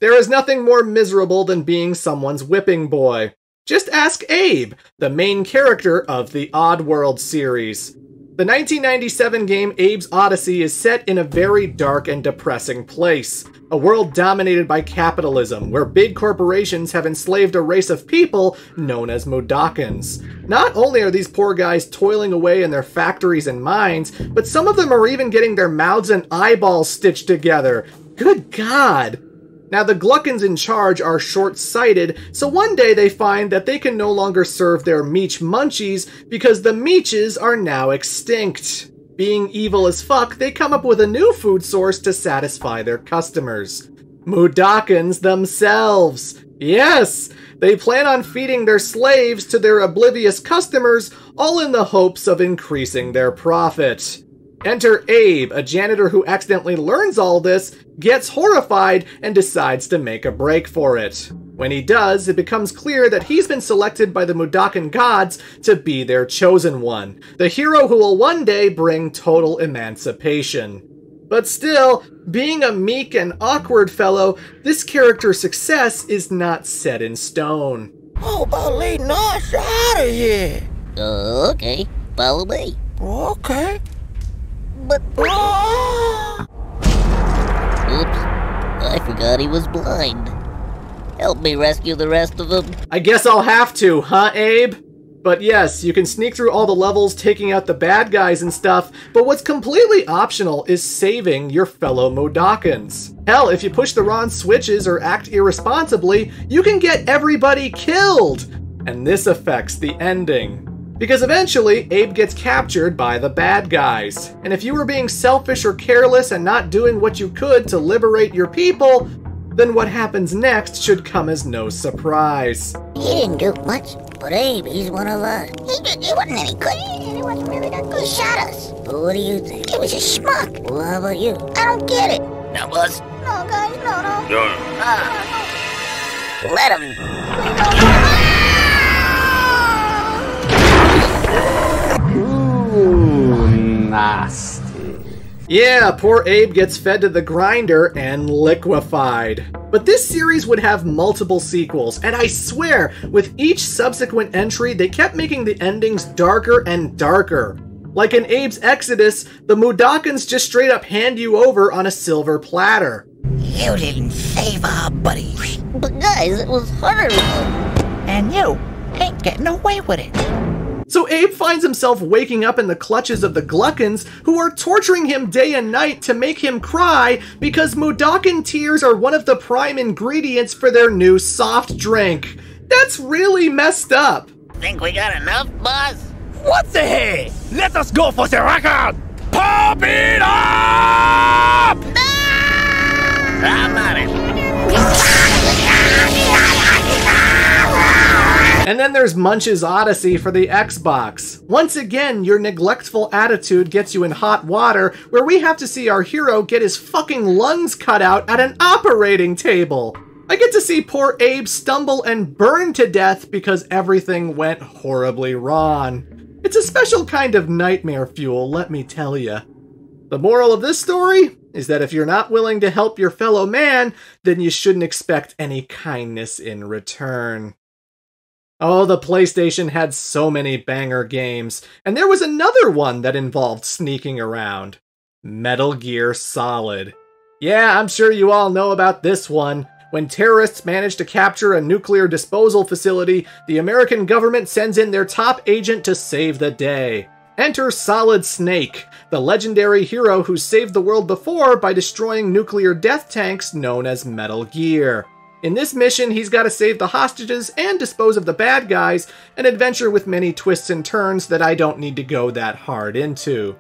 There is nothing more miserable than being someone's whipping boy. Just ask Abe, the main character of the Oddworld series. The 1997 game Abe's Oddysee is set in a very dark and depressing place. A world dominated by capitalism, where big corporations have enslaved a race of people known as Mudokons. Not only are these poor guys toiling away in their factories and mines, but some of them are even getting their mouths and eyeballs stitched together. Good God! Now, the Glukkons in charge are short sighted, so one day they find that they can no longer serve their Meech Munchies because the Meeches are now extinct. Being evil as fuck, they come up with a new food source to satisfy their customers. Mudokons themselves! Yes! They plan on feeding their slaves to their oblivious customers, all in the hopes of increasing their profit. Enter Abe, a janitor who accidentally learns all this, gets horrified, and decides to make a break for it. When he does, it becomes clear that he's been selected by the Mudokon gods to be their chosen one, the hero who will one day bring total emancipation. But still, being a meek and awkward fellow, this character's success is not set in stone. Oh, about leading us out of here? Uh, okay. Follow me. Okay. But. Oops. I forgot he was blind. Help me rescue the rest of them. I guess I'll have to, huh, Abe? But yes, you can sneak through all the levels taking out the bad guys and stuff, but what's completely optional is saving your fellow Mudokons. Hell, if you push the wrong switches or act irresponsibly, you can get everybody killed! And this affects the ending. Because eventually, Abe gets captured by the bad guys. And if you were being selfish or careless and not doing what you could to liberate your people, then what happens next should come as no surprise. He didn't do much, but Abe, he's one of us. He, did, he wasn't any good. He wasn't really that good. He shot us. But What do you think? He was a schmuck. Well, how about you? I don't get it. Now, boss. No, guys, no, no. No. Ah. Let him. Ooh, nasty. Yeah, poor Abe gets fed to the grinder and liquefied. But this series would have multiple sequels, and I swear, with each subsequent entry, they kept making the endings darker and darker. Like in Abe's Exodus, the Mudokons just straight up hand you over on a silver platter. You didn't save our buddy. But guys, it was her. And you ain't getting away with it. So Abe finds himself waking up in the clutches of the Glukkons, who are torturing him day and night to make him cry because Mudokon tears are one of the prime ingredients for their new soft drink. That's really messed up. Think we got enough, boss? What the hey? Let us go for the record! Pop it up! I'm on it. And then there's Munch's Oddysee for the Xbox. Once again, your neglectful attitude gets you in hot water, where we have to see our hero get his fucking lungs cut out at an operating table. I get to see poor Abe stumble and burn to death because everything went horribly wrong. It's a special kind of nightmare fuel, let me tell you. The moral of this story is that if you're not willing to help your fellow man, then you shouldn't expect any kindness in return. Oh, the PlayStation had so many banger games, and there was another one that involved sneaking around Metal Gear Solid. Yeah, I'm sure you all know about this one. When terrorists manage to capture a nuclear disposal facility, the American government sends in their top agent to save the day. Enter Solid Snake, the legendary hero who saved the world before by destroying nuclear death tanks known as Metal Gear. In this mission, he's got to save the hostages and dispose of the bad guys, an adventure with many twists and turns that I don't need to go that hard into.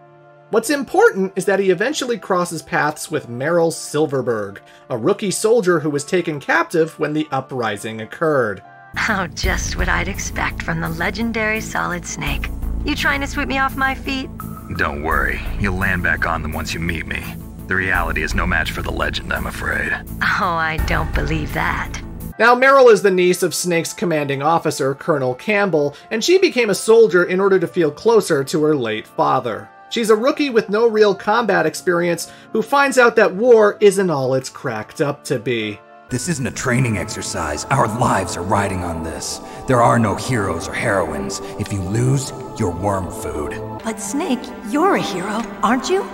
What's important is that he eventually crosses paths with Meryl Silverburgh, a rookie soldier who was taken captive when the uprising occurred. Oh, just what I'd expect from the legendary Solid Snake. You trying to sweep me off my feet? Don't worry, you'll land back on them once you meet me. The reality is no match for the legend, I'm afraid. Oh, I don't believe that. Now, Meryl is the niece of Snake's commanding officer, Colonel Campbell, and she became a soldier in order to feel closer to her late father. She's a rookie with no real combat experience who finds out that war isn't all it's cracked up to be. This isn't a training exercise. Our lives are riding on this. There are no heroes or heroines. If you lose, you're worm food. But Snake, you're a hero, aren't you?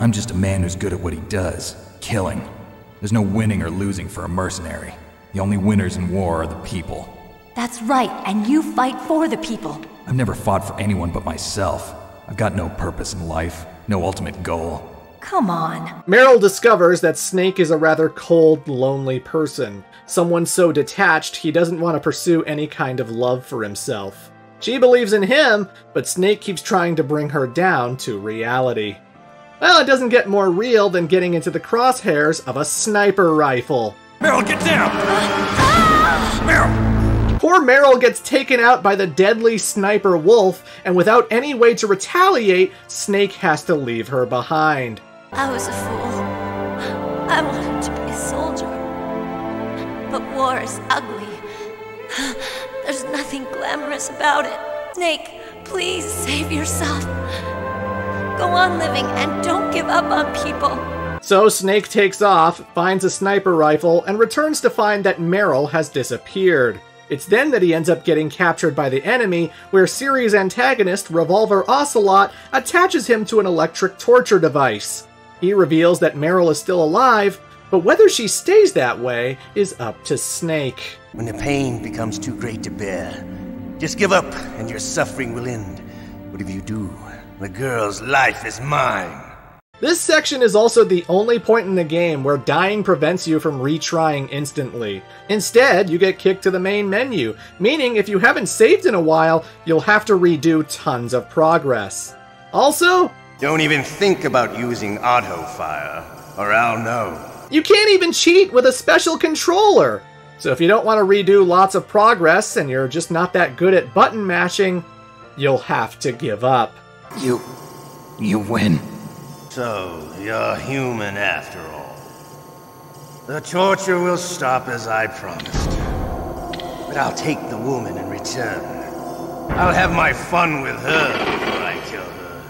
I'm just a man who's good at what he does killing. There's no winning or losing for a mercenary. The only winners in war are the people. That's right, and you fight for the people. I've never fought for anyone but myself. I've got no purpose in life, no ultimate goal. Come on. Meryl discovers that Snake is a rather cold, lonely person. Someone so detached he doesn't want to pursue any kind of love for himself. She believes in him, but Snake keeps trying to bring her down to reality. Well, it doesn't get more real than getting into the crosshairs of a sniper rifle. Meryl, get down! Meryl! Poor Meryl gets taken out by the deadly sniper wolf, and without any way to retaliate, Snake has to leave her behind. I was a fool. I wanted to be a soldier. But war is ugly. There's nothing glamorous about it. Snake, please save yourself. Go on living and don't give up on people. So Snake takes off, finds a sniper rifle, and returns to find that Meryl has disappeared. It's then that he ends up getting captured by the enemy, where series antagonist Revolver Ocelot attaches him to an electric torture device. He reveals that Meryl is still alive, but whether she stays that way is up to Snake. When the pain becomes too great to bear, just give up and your suffering will end. What if you do? The girl's life is mine. This section is also the only point in the game where dying prevents you from retrying instantly. Instead, you get kicked to the main menu, meaning if you haven't saved in a while, you'll have to redo tons of progress. Also, don't even think about using auto fire, or I'll know. You can't even cheat with a special controller! So if you don't want to redo lots of progress and you're just not that good at button mashing, you'll have to give up. You. you win. So, you're human after all. The torture will stop as I promised. But I'll take the woman in return. I'll have my fun with her before I kill her.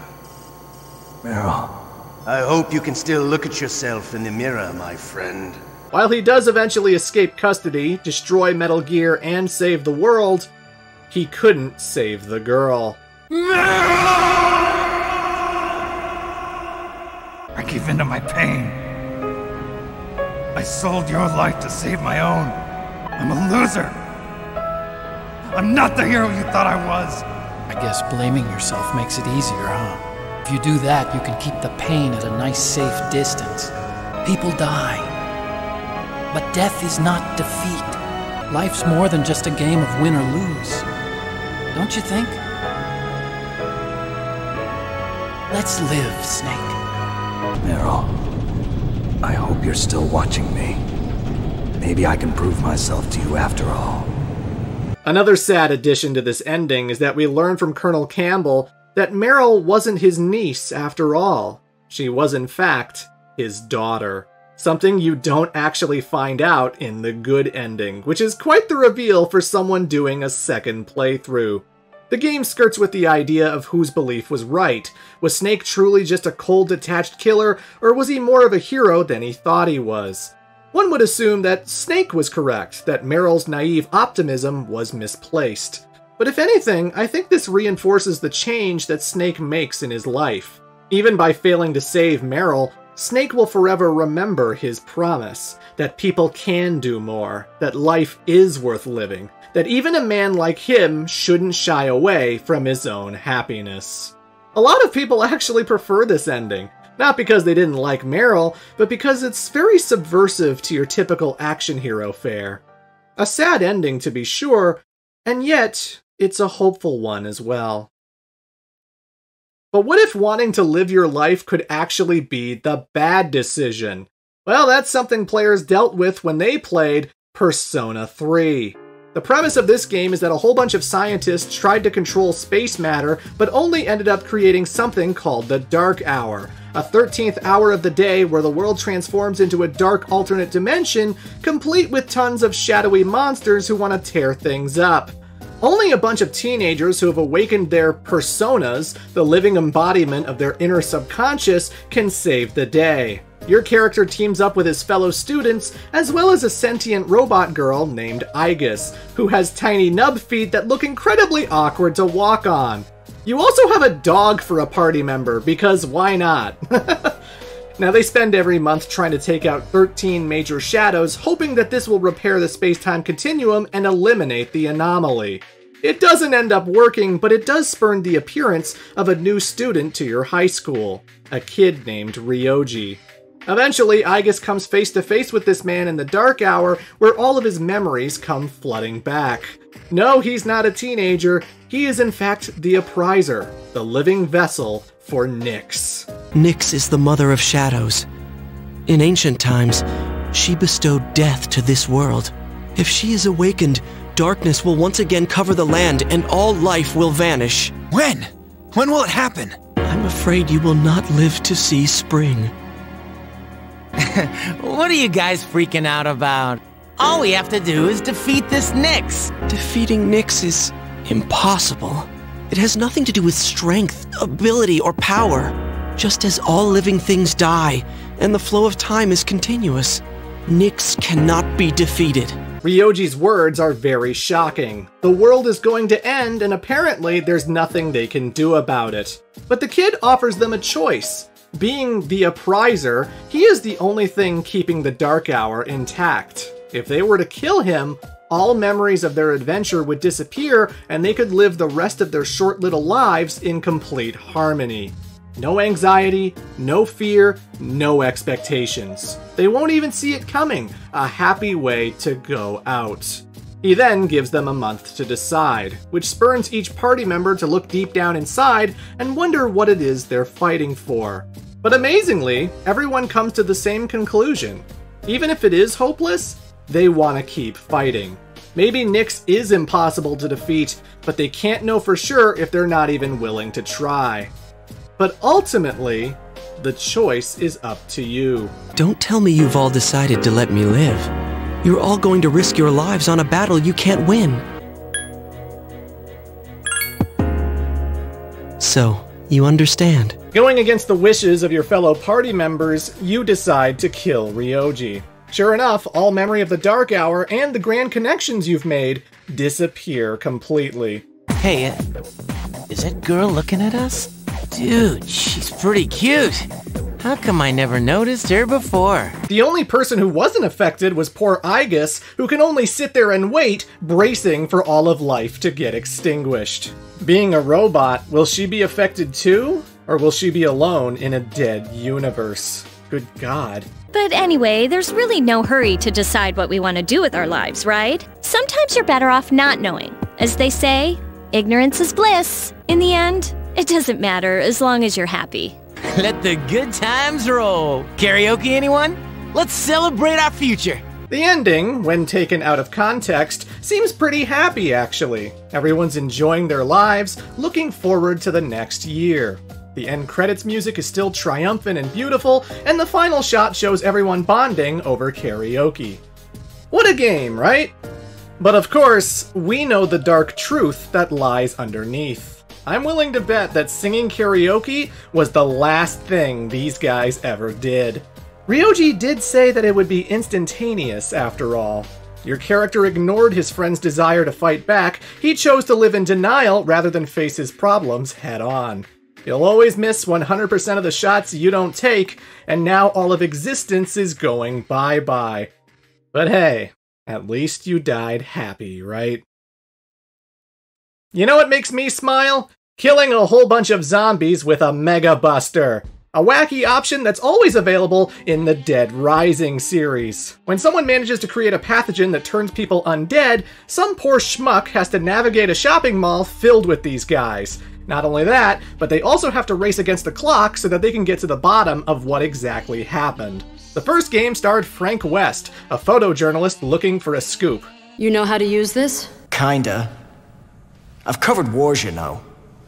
Meryl. I hope you can still look at yourself in the mirror, my friend. While he does eventually escape custody, destroy Metal Gear, and save the world, he couldn't save the girl. I gave in to my pain. I sold your life to save my own. I'm a loser. I'm not the hero you thought I was. I guess blaming yourself makes it easier, huh? If you do that, you can keep the pain at a nice, safe distance. People die. But death is not defeat. Life's more than just a game of win or lose. Don't you think? Let's live, Snake. Meryl, I hope you're still watching me. Maybe I can prove myself to you after all. Another sad addition to this ending is that we learn from Colonel Campbell that Meryl wasn't his niece after all. She was, in fact, his daughter. something you don't actually find out in the good ending, which is quite the reveal for someone doing a second playthrough. The game skirts with the idea of whose belief was right. Was Snake truly just a cold, detached killer, or was he more of a hero than he thought he was? One would assume that Snake was correct, that Meryl's naive optimism was misplaced. But if anything, I think this reinforces the change that Snake makes in his life. Even by failing to save Meryl, Snake will forever remember his promise that people can do more, that life is worth living, that even a man like him shouldn't shy away from his own happiness. A lot of people actually prefer this ending, not because they didn't like Meryl, but because it's very subversive to your typical action hero fare. A sad ending to be sure, and yet it's a hopeful one as well. But what if wanting to live your life could actually be the bad decision? Well, that's something players dealt with when they played Persona 3. The premise of this game is that a whole bunch of scientists tried to control space matter, but only ended up creating something called the Dark Hour, a 13th hour of the day where the world transforms into a dark alternate dimension, complete with tons of shadowy monsters who want to tear things up. Only a bunch of teenagers who have awakened their personas, the living embodiment of their inner subconscious, can save the day. Your character teams up with his fellow students, as well as a sentient robot girl named Aigis, who has tiny nub feet that look incredibly awkward to walk on. You also have a dog for a party member, because why not? now, they spend every month trying to take out 13 major shadows, hoping that this will repair the space time continuum and eliminate the anomaly. It doesn't end up working, but it does spurn the appearance of a new student to your high school, a kid named Ryoji. Eventually, Aigis comes face to face with this man in the dark hour where all of his memories come flooding back. No, he's not a teenager. He is in fact the Appriser, the living vessel for Nyx. Nyx is the mother of shadows. In ancient times, she bestowed death to this world. If she is awakened, darkness will once again cover the land and all life will vanish. When? When will it happen? I'm afraid you will not live to see spring. what are you guys freaking out about? All we have to do is defeat this Nyx. Defeating Nyx is impossible. It has nothing to do with strength, ability, or power. Just as all living things die, and the flow of time is continuous, Nyx cannot be defeated. Ryoji's words are very shocking. The world is going to end, and apparently there's nothing they can do about it. But the kid offers them a choice. Being the appriser, he is the only thing keeping the Dark Hour intact. If they were to kill him, all memories of their adventure would disappear and they could live the rest of their short little lives in complete harmony. No anxiety, no fear, no expectations. They won't even see it coming, a happy way to go out. He then gives them a month to decide, which spurns each party member to look deep down inside and wonder what it is they're fighting for. But amazingly, everyone comes to the same conclusion. Even if it is hopeless, they want to keep fighting. Maybe Nyx is impossible to defeat, but they can't know for sure if they're not even willing to try. But ultimately, the choice is up to you. Don't tell me you've all decided to let me live. You're all going to risk your lives on a battle you can't win. So, you understand. Going against the wishes of your fellow party members, you decide to kill Ryoji. Sure enough, all memory of the Dark Hour and the grand connections you've made disappear completely. Hey, uh, is that girl looking at us? Dude, she's pretty cute. How come I never noticed her before? The only person who wasn't affected was poor Aigis, who can only sit there and wait, bracing for all of life to get extinguished. Being a robot, will she be affected too? Or will she be alone in a dead universe? Good God. But anyway, there's really no hurry to decide what we want to do with our lives, right? Sometimes you're better off not knowing. As they say, ignorance is bliss. In the end, it doesn't matter as long as you're happy. Let the good times roll. Karaoke, anyone? Let's celebrate our future. The ending, when taken out of context, seems pretty happy actually. Everyone's enjoying their lives, looking forward to the next year. The end credits music is still triumphant and beautiful, and the final shot shows everyone bonding over karaoke. What a game, right? But of course, we know the dark truth that lies underneath. I'm willing to bet that singing karaoke was the last thing these guys ever did. Ryoji did say that it would be instantaneous after all. Your character ignored his friend's desire to fight back, he chose to live in denial rather than face his problems head on. You'll always miss 100% of the shots you don't take, and now all of existence is going bye bye. But hey, at least you died happy, right? You know what makes me smile? Killing a whole bunch of zombies with a Mega Buster. A wacky option that's always available in the Dead Rising series. When someone manages to create a pathogen that turns people undead, some poor schmuck has to navigate a shopping mall filled with these guys. Not only that, but they also have to race against the clock so that they can get to the bottom of what exactly happened. The first game starred Frank West, a photojournalist looking for a scoop. You know how to use this? Kinda. I've covered wars, you know.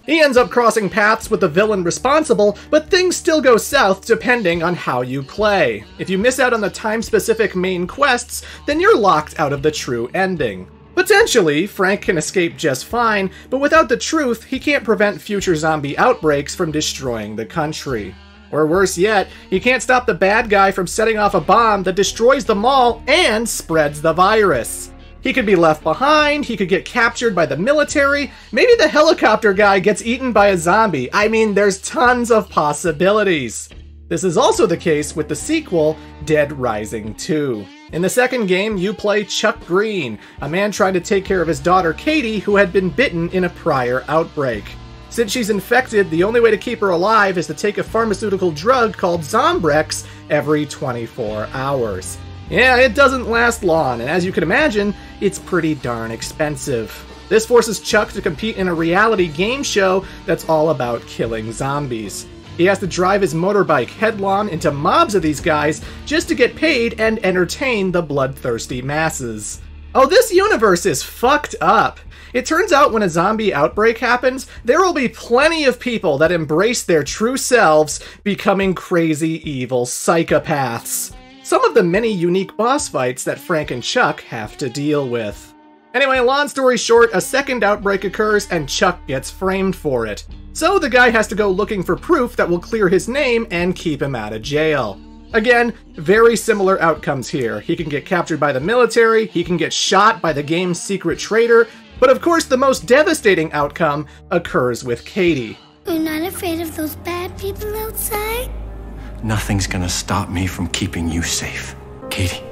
He ends up crossing paths with the villain responsible, but things still go south depending on how you play. If you miss out on the time-specific main quests, then you're locked out of the true ending. Potentially, Frank can escape just fine, but without the truth, he can't prevent future zombie outbreaks from destroying the country. Or worse yet, he can't stop the bad guy from setting off a bomb that destroys the mall and spreads the virus. He could be left behind, he could get captured by the military, maybe the helicopter guy gets eaten by a zombie. I mean, there's tons of possibilities. This is also the case with the sequel, Dead Rising 2. In the second game, you play Chuck Green, a man trying to take care of his daughter Katie, who had been bitten in a prior outbreak. Since she's infected, the only way to keep her alive is to take a pharmaceutical drug called Zombrex every 24 hours. Yeah, it doesn't last long, and as you can imagine, it's pretty darn expensive. This forces Chuck to compete in a reality game show that's all about killing zombies. He has to drive his motorbike headlong into mobs of these guys just to get paid and entertain the bloodthirsty masses. Oh, this universe is fucked up. It turns out when a zombie outbreak happens, there will be plenty of people that embrace their true selves, becoming crazy evil psychopaths. Some of the many unique boss fights that Frank and Chuck have to deal with. Anyway, long story short, a second outbreak occurs and Chuck gets framed for it. So the guy has to go looking for proof that will clear his name and keep him out of jail. Again, very similar outcomes here. He can get captured by the military, he can get shot by the game's secret traitor, but of course the most devastating outcome occurs with Katie. You're not afraid of those bad people outside? Nothing's gonna stop me from keeping you safe. Katie.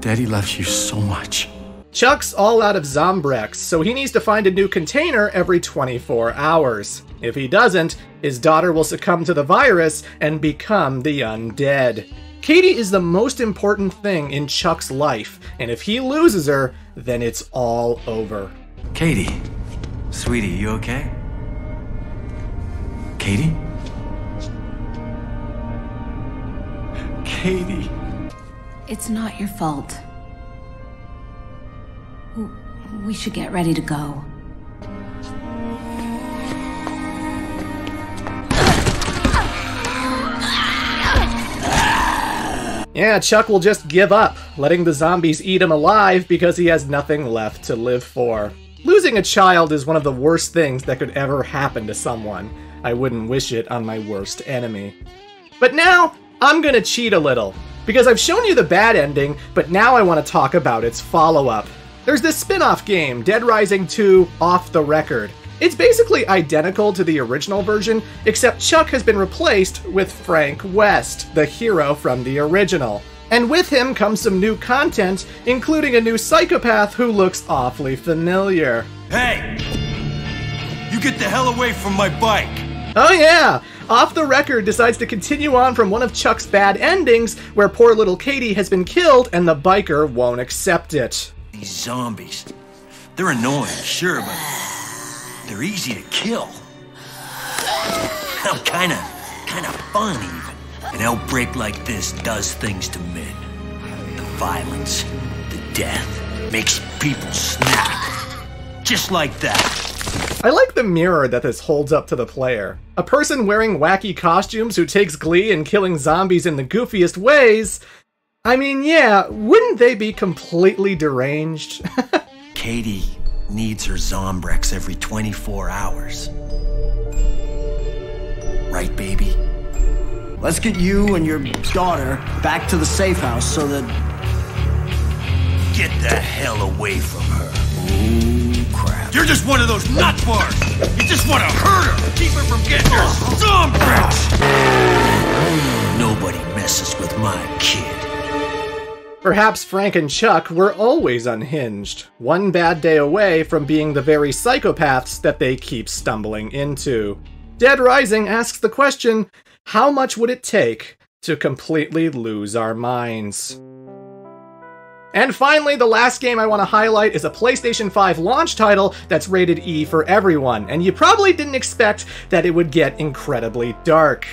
Daddy loves you so much. Chuck's all out of Zombrex, so he needs to find a new container every 24 hours. If he doesn't, his daughter will succumb to the virus and become the undead. Katie is the most important thing in Chuck's life, and if he loses her, then it's all over. Katie. Sweetie, you okay? Katie? Katie. It's not your fault. We should get ready to go. Yeah, Chuck will just give up, letting the zombies eat him alive because he has nothing left to live for. Losing a child is one of the worst things that could ever happen to someone. I wouldn't wish it on my worst enemy. But now, I'm gonna cheat a little. Because I've shown you the bad ending, but now I want to talk about its follow up. There's this spin off game, Dead Rising 2 Off the Record. It's basically identical to the original version, except Chuck has been replaced with Frank West, the hero from the original. And with him comes some new content, including a new psychopath who looks awfully familiar. Hey! You get the hell away from my bike! Oh, yeah! Off the Record decides to continue on from one of Chuck's bad endings, where poor little Katie has been killed and the biker won't accept it. These zombies. They're annoying, sure, but they're easy to kill. Hell, kinda, kinda fun even. An outbreak like this does things to men. The violence, the death, makes people snap. Just like that. I like the mirror that this holds up to the player. A person wearing wacky costumes who takes glee in killing zombies in the goofiest ways. I mean, yeah, wouldn't they be completely deranged? Katie needs her Zombrex every 24 hours. Right, baby? Let's get you and your daughter back to the safe house so that. Get the hell away from her. Ooh, crap. You're just one of those nutbars! You just want to hurt her! Keep her from getting her Zombrex! Nobody messes with my kid. Perhaps Frank and Chuck were always unhinged, one bad day away from being the very psychopaths that they keep stumbling into. Dead Rising asks the question how much would it take to completely lose our minds? And finally, the last game I want to highlight is a PlayStation 5 launch title that's rated E for everyone, and you probably didn't expect that it would get incredibly dark.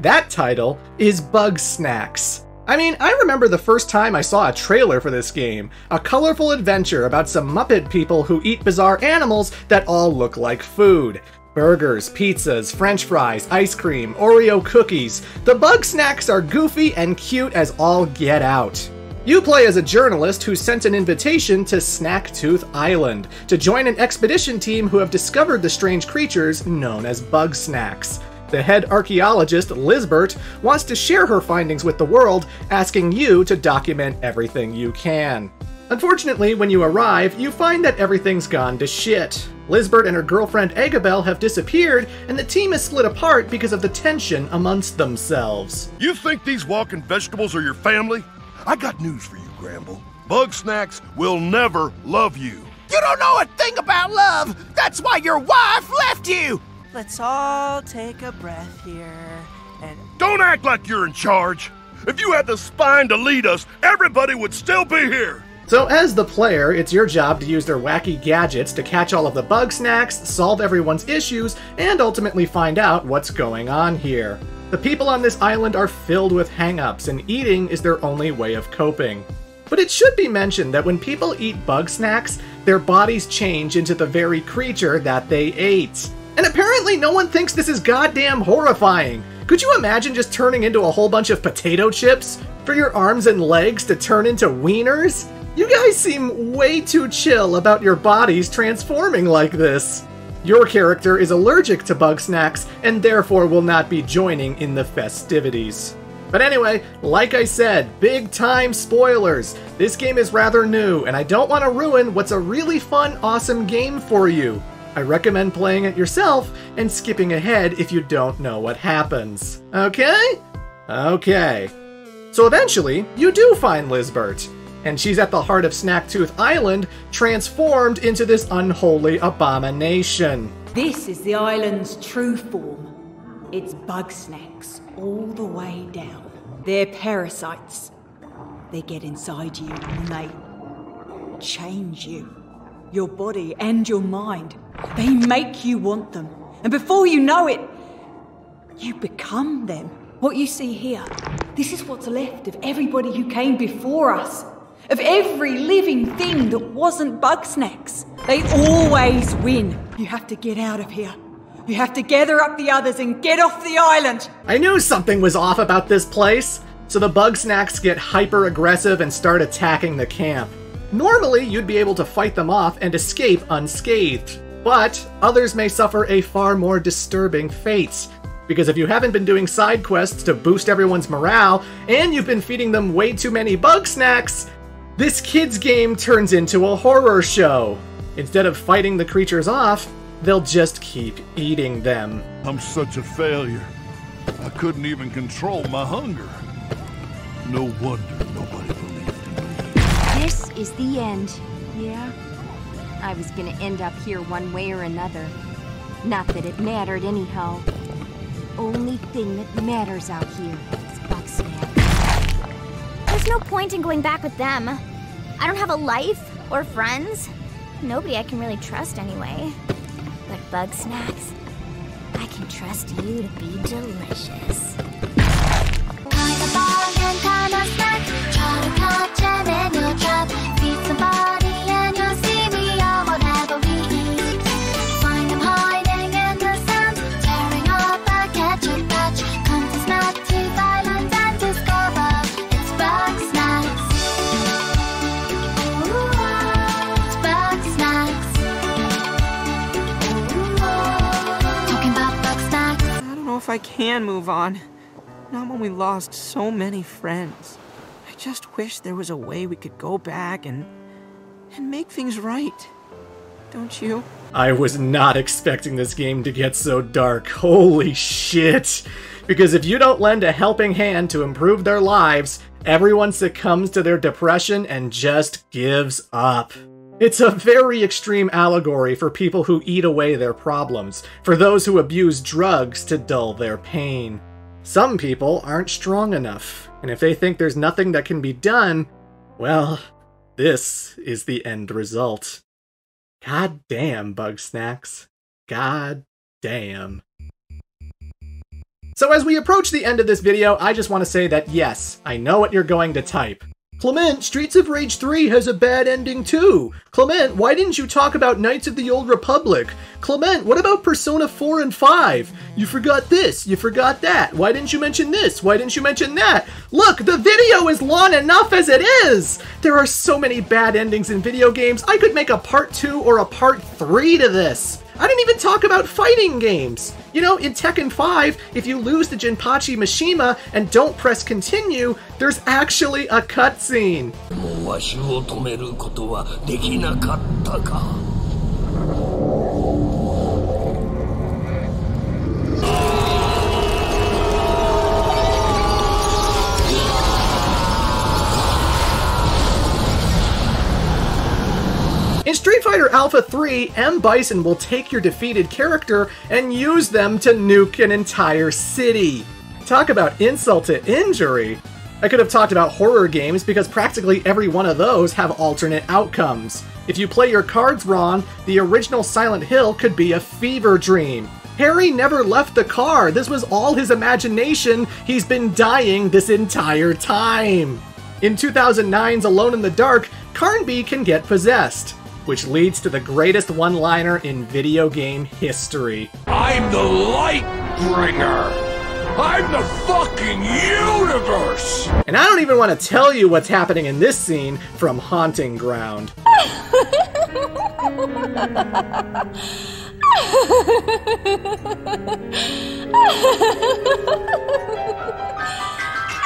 That title is Bugsnax. I mean, I remember the first time I saw a trailer for this game. A colorful adventure about some Muppet people who eat bizarre animals that all look like food. Burgers, pizzas, french fries, ice cream, Oreo cookies. The Bugsnax are goofy and cute as all get out. You play as a journalist who sent an invitation to Snaktooth Island to join an expedition team who have discovered the strange creatures known as Bugsnax. The head archaeologist, Lizbert, wants to share her findings with the world, asking you to document everything you can. Unfortunately, when you arrive, you find that everything's gone to shit. Lizbert and her girlfriend Eggabell have disappeared, and the team is split apart because of the tension amongst themselves. You think these walking vegetables are your family? I got news for you, Gramble. Bugsnax will never love you. You don't know a thing about love! That's why your wife left you! Let's all take a breath here and. Don't act like you're in charge! If you had the spine to lead us, everybody would still be here! So, as the player, it's your job to use their wacky gadgets to catch all of the Bugsnax, solve everyone's issues, and ultimately find out what's going on here. The people on this island are filled with hang-ups, and eating is their only way of coping. But it should be mentioned that when people eat Bugsnax, their bodies change into the very creature that they ate. And apparently no one thinks this is goddamn horrifying. Could you imagine just turning into a whole bunch of potato chips? For your arms and legs to turn into wieners? You guys seem way too chill about your bodies transforming like this. Your character is allergic to Bugsnax and therefore will not be joining in the festivities. But anyway, like I said, big time spoilers. This game is rather new, and I don't want to ruin what's a really fun, awesome game for you. I recommend playing it yourself and skipping ahead if you don't know what happens. Okay? Okay. So eventually, you do find Lizbert, and she's at the heart of Snaktooth Island, transformed into this unholy abomination. This is the island's true form. It's Bugsnax all the way down. They're parasites. They get inside you and they change you. Your body and your mind. They make you want them. And before you know it, you become them. What you see here, this is what's left of everybody who came before us. Of every living thing that wasn't Bugsnax. They always win. You have to get out of here. You have to gather up the others and get off the island. I knew something was off about this place. So the Bugsnax get hyper aggressive and start attacking the camp. Normally, you'd be able to fight them off and escape unscathed. But others may suffer a far more disturbing fate. Because if you haven't been doing side quests to boost everyone's morale, and you've been feeding them way too many Bugsnax, this kid's game turns into a horror show. Instead of fighting the creatures off, they'll just keep eating them. I'm such a failure. I couldn't even control my hunger. No wonder nobody believed in me. This is the end. Yeah? I was gonna end up here one way or another. Not that it mattered anyhow. Only thing that matters out here is Bugsnax. There's no point in going back with them. I don't have a life or friends. Nobody I can really trust anyway. But Bugsnax, I can trust you to be delicious. I can move on. Not when we lost so many friends. I just wish there was a way we could go back and and make things right. Don't you? I was not expecting this game to get so dark. Holy shit! Because if you don't lend a helping hand to improve their lives, everyone succumbs to their depression and just gives up. It's a very extreme allegory for people who eat away their problems, for those who abuse drugs to dull their pain. Some people aren't strong enough, and if they think there's nothing that can be done, well, this is the end result. God damn, Bugsnax. God damn. So as we approach the end of this video, I just want to say that yes, I know what you're going to type. Clement, Streets of Rage 3 has a bad ending too. Clement, why didn't you talk about Knights of the Old Republic? Clement, what about Persona 4 and 5? You forgot this, you forgot that. Why didn't you mention this? Why didn't you mention that? Look, the video is long enough as it is! There are so many bad endings in video games, I could make a part 2 or a part 3 to this. I didn't even talk about fighting games. You know, in Tekken 5, if you lose the Jinpachi Mishima and don't press continue, there's actually a cutscene. In Street Fighter Alpha 3, M. Bison will take your defeated character and use them to nuke an entire city. Talk about insult to injury. I could have talked about horror games because practically every one of those have alternate outcomes. If you play your cards wrong, the original Silent Hill could be a fever dream. Harry never left the car. This was all his imagination. He's been dying this entire time. In 2009's Alone in the Dark, Carnby can get possessed, which leads to the greatest one-liner in video game history. I'm the light bringer. I'm the fucking universe. And I don't even want to tell you what's happening in this scene from Haunting Ground.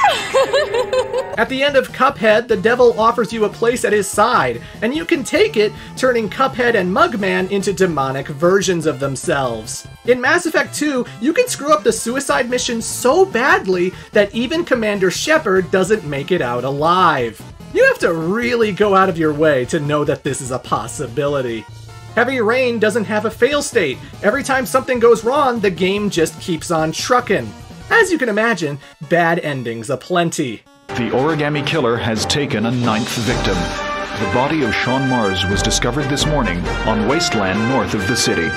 At the end of Cuphead, the devil offers you a place at his side, and you can take it, turning Cuphead and Mugman into demonic versions of themselves. In Mass Effect 2, you can screw up the suicide mission so badly that even Commander Shepard doesn't make it out alive. You have to really go out of your way to know that this is a possibility. Heavy Rain doesn't have a fail state. Every time something goes wrong, the game just keeps on trucking. As you can imagine, bad endings aplenty. The origami killer has taken a ninth victim. The body of Shaun Mars was discovered this morning on wasteland north of the city.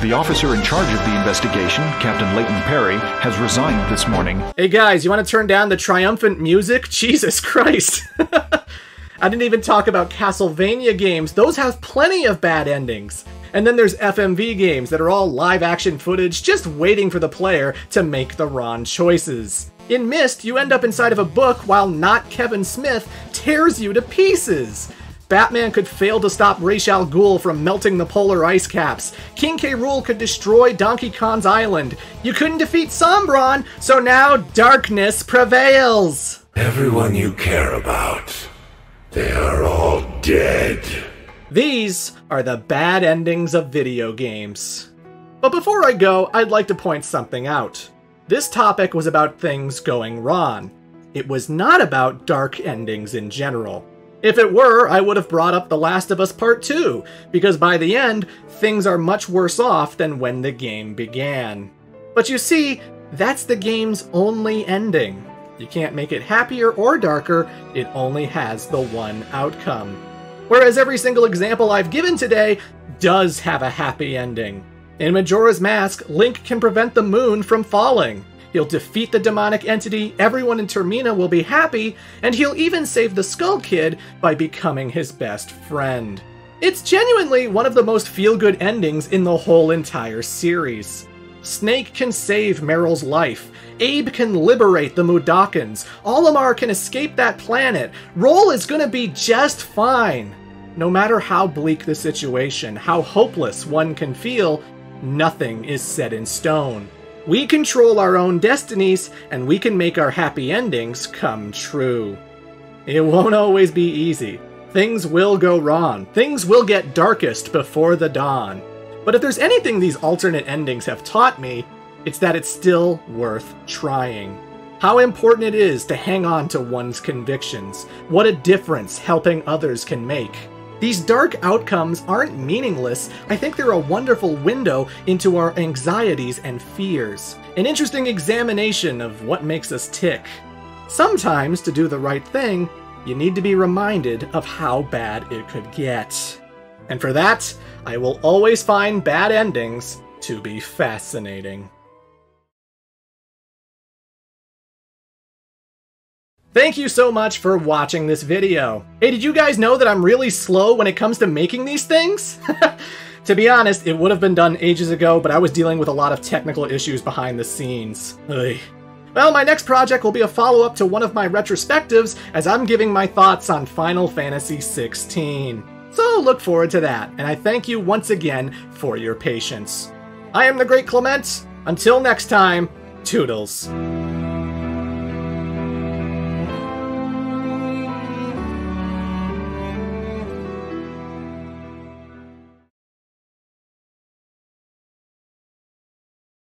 The officer in charge of the investigation, Captain Leighton Perry, has resigned this morning. Hey guys, you want to turn down the triumphant music? Jesus Christ! I didn't even talk about Castlevania games. Those have plenty of bad endings. And then there's FMV games that are all live action footage just waiting for the player to make the wrong choices. In Myst, you end up inside of a book while not Kevin Smith tears you to pieces. Batman could fail to stop Ra's al Ghul from melting the polar ice caps. King K. Rool could destroy Donkey Kong's island. You couldn't defeat Sombron, so now darkness prevails. Everyone you care about, they are all dead. These are the bad endings of video games. But before I go, I'd like to point something out. This topic was about things going wrong. It was not about dark endings in general. If it were, I would have brought up The Last of Us Part 2, because by the end, things are much worse off than when the game began. But you see, that's the game's only ending. You can't make it happier or darker, it only has the one outcome. Whereas every single example I've given today does have a happy ending. In Majora's Mask, Link can prevent the moon from falling. He'll defeat the demonic entity, everyone in Termina will be happy, and he'll even save the Skull Kid by becoming his best friend. It's genuinely one of the most feel good endings in the whole entire series. Snake can save Meryl's life. Abe can liberate the Mudokons. Olimar can escape that planet. Roll is gonna be just fine. No matter how bleak the situation, how hopeless one can feel, nothing is set in stone. We control our own destinies, and we can make our happy endings come true. It won't always be easy. Things will go wrong. Things will get darkest before the dawn. But if there's anything these alternate endings have taught me, it's that it's still worth trying. How important it is to hang on to one's convictions. What a difference helping others can make. These dark outcomes aren't meaningless. I think they're a wonderful window into our anxieties and fears. An interesting examination of what makes us tick. Sometimes, to do the right thing, you need to be reminded of how bad it could get. And for that, I will always find bad endings to be fascinating. Thank you so much for watching this video. Hey, did you guys know that I'm really slow when it comes to making these things? to be honest, it would have been done ages ago, but I was dealing with a lot of technical issues behind the scenes. Ugh. Well, my next project will be a follow-up to one of my retrospectives as I'm giving my thoughts on Final Fantasy XVI. So look forward to that, and I thank you once again for your patience. I am the Great Clement. Until next time, Toodles.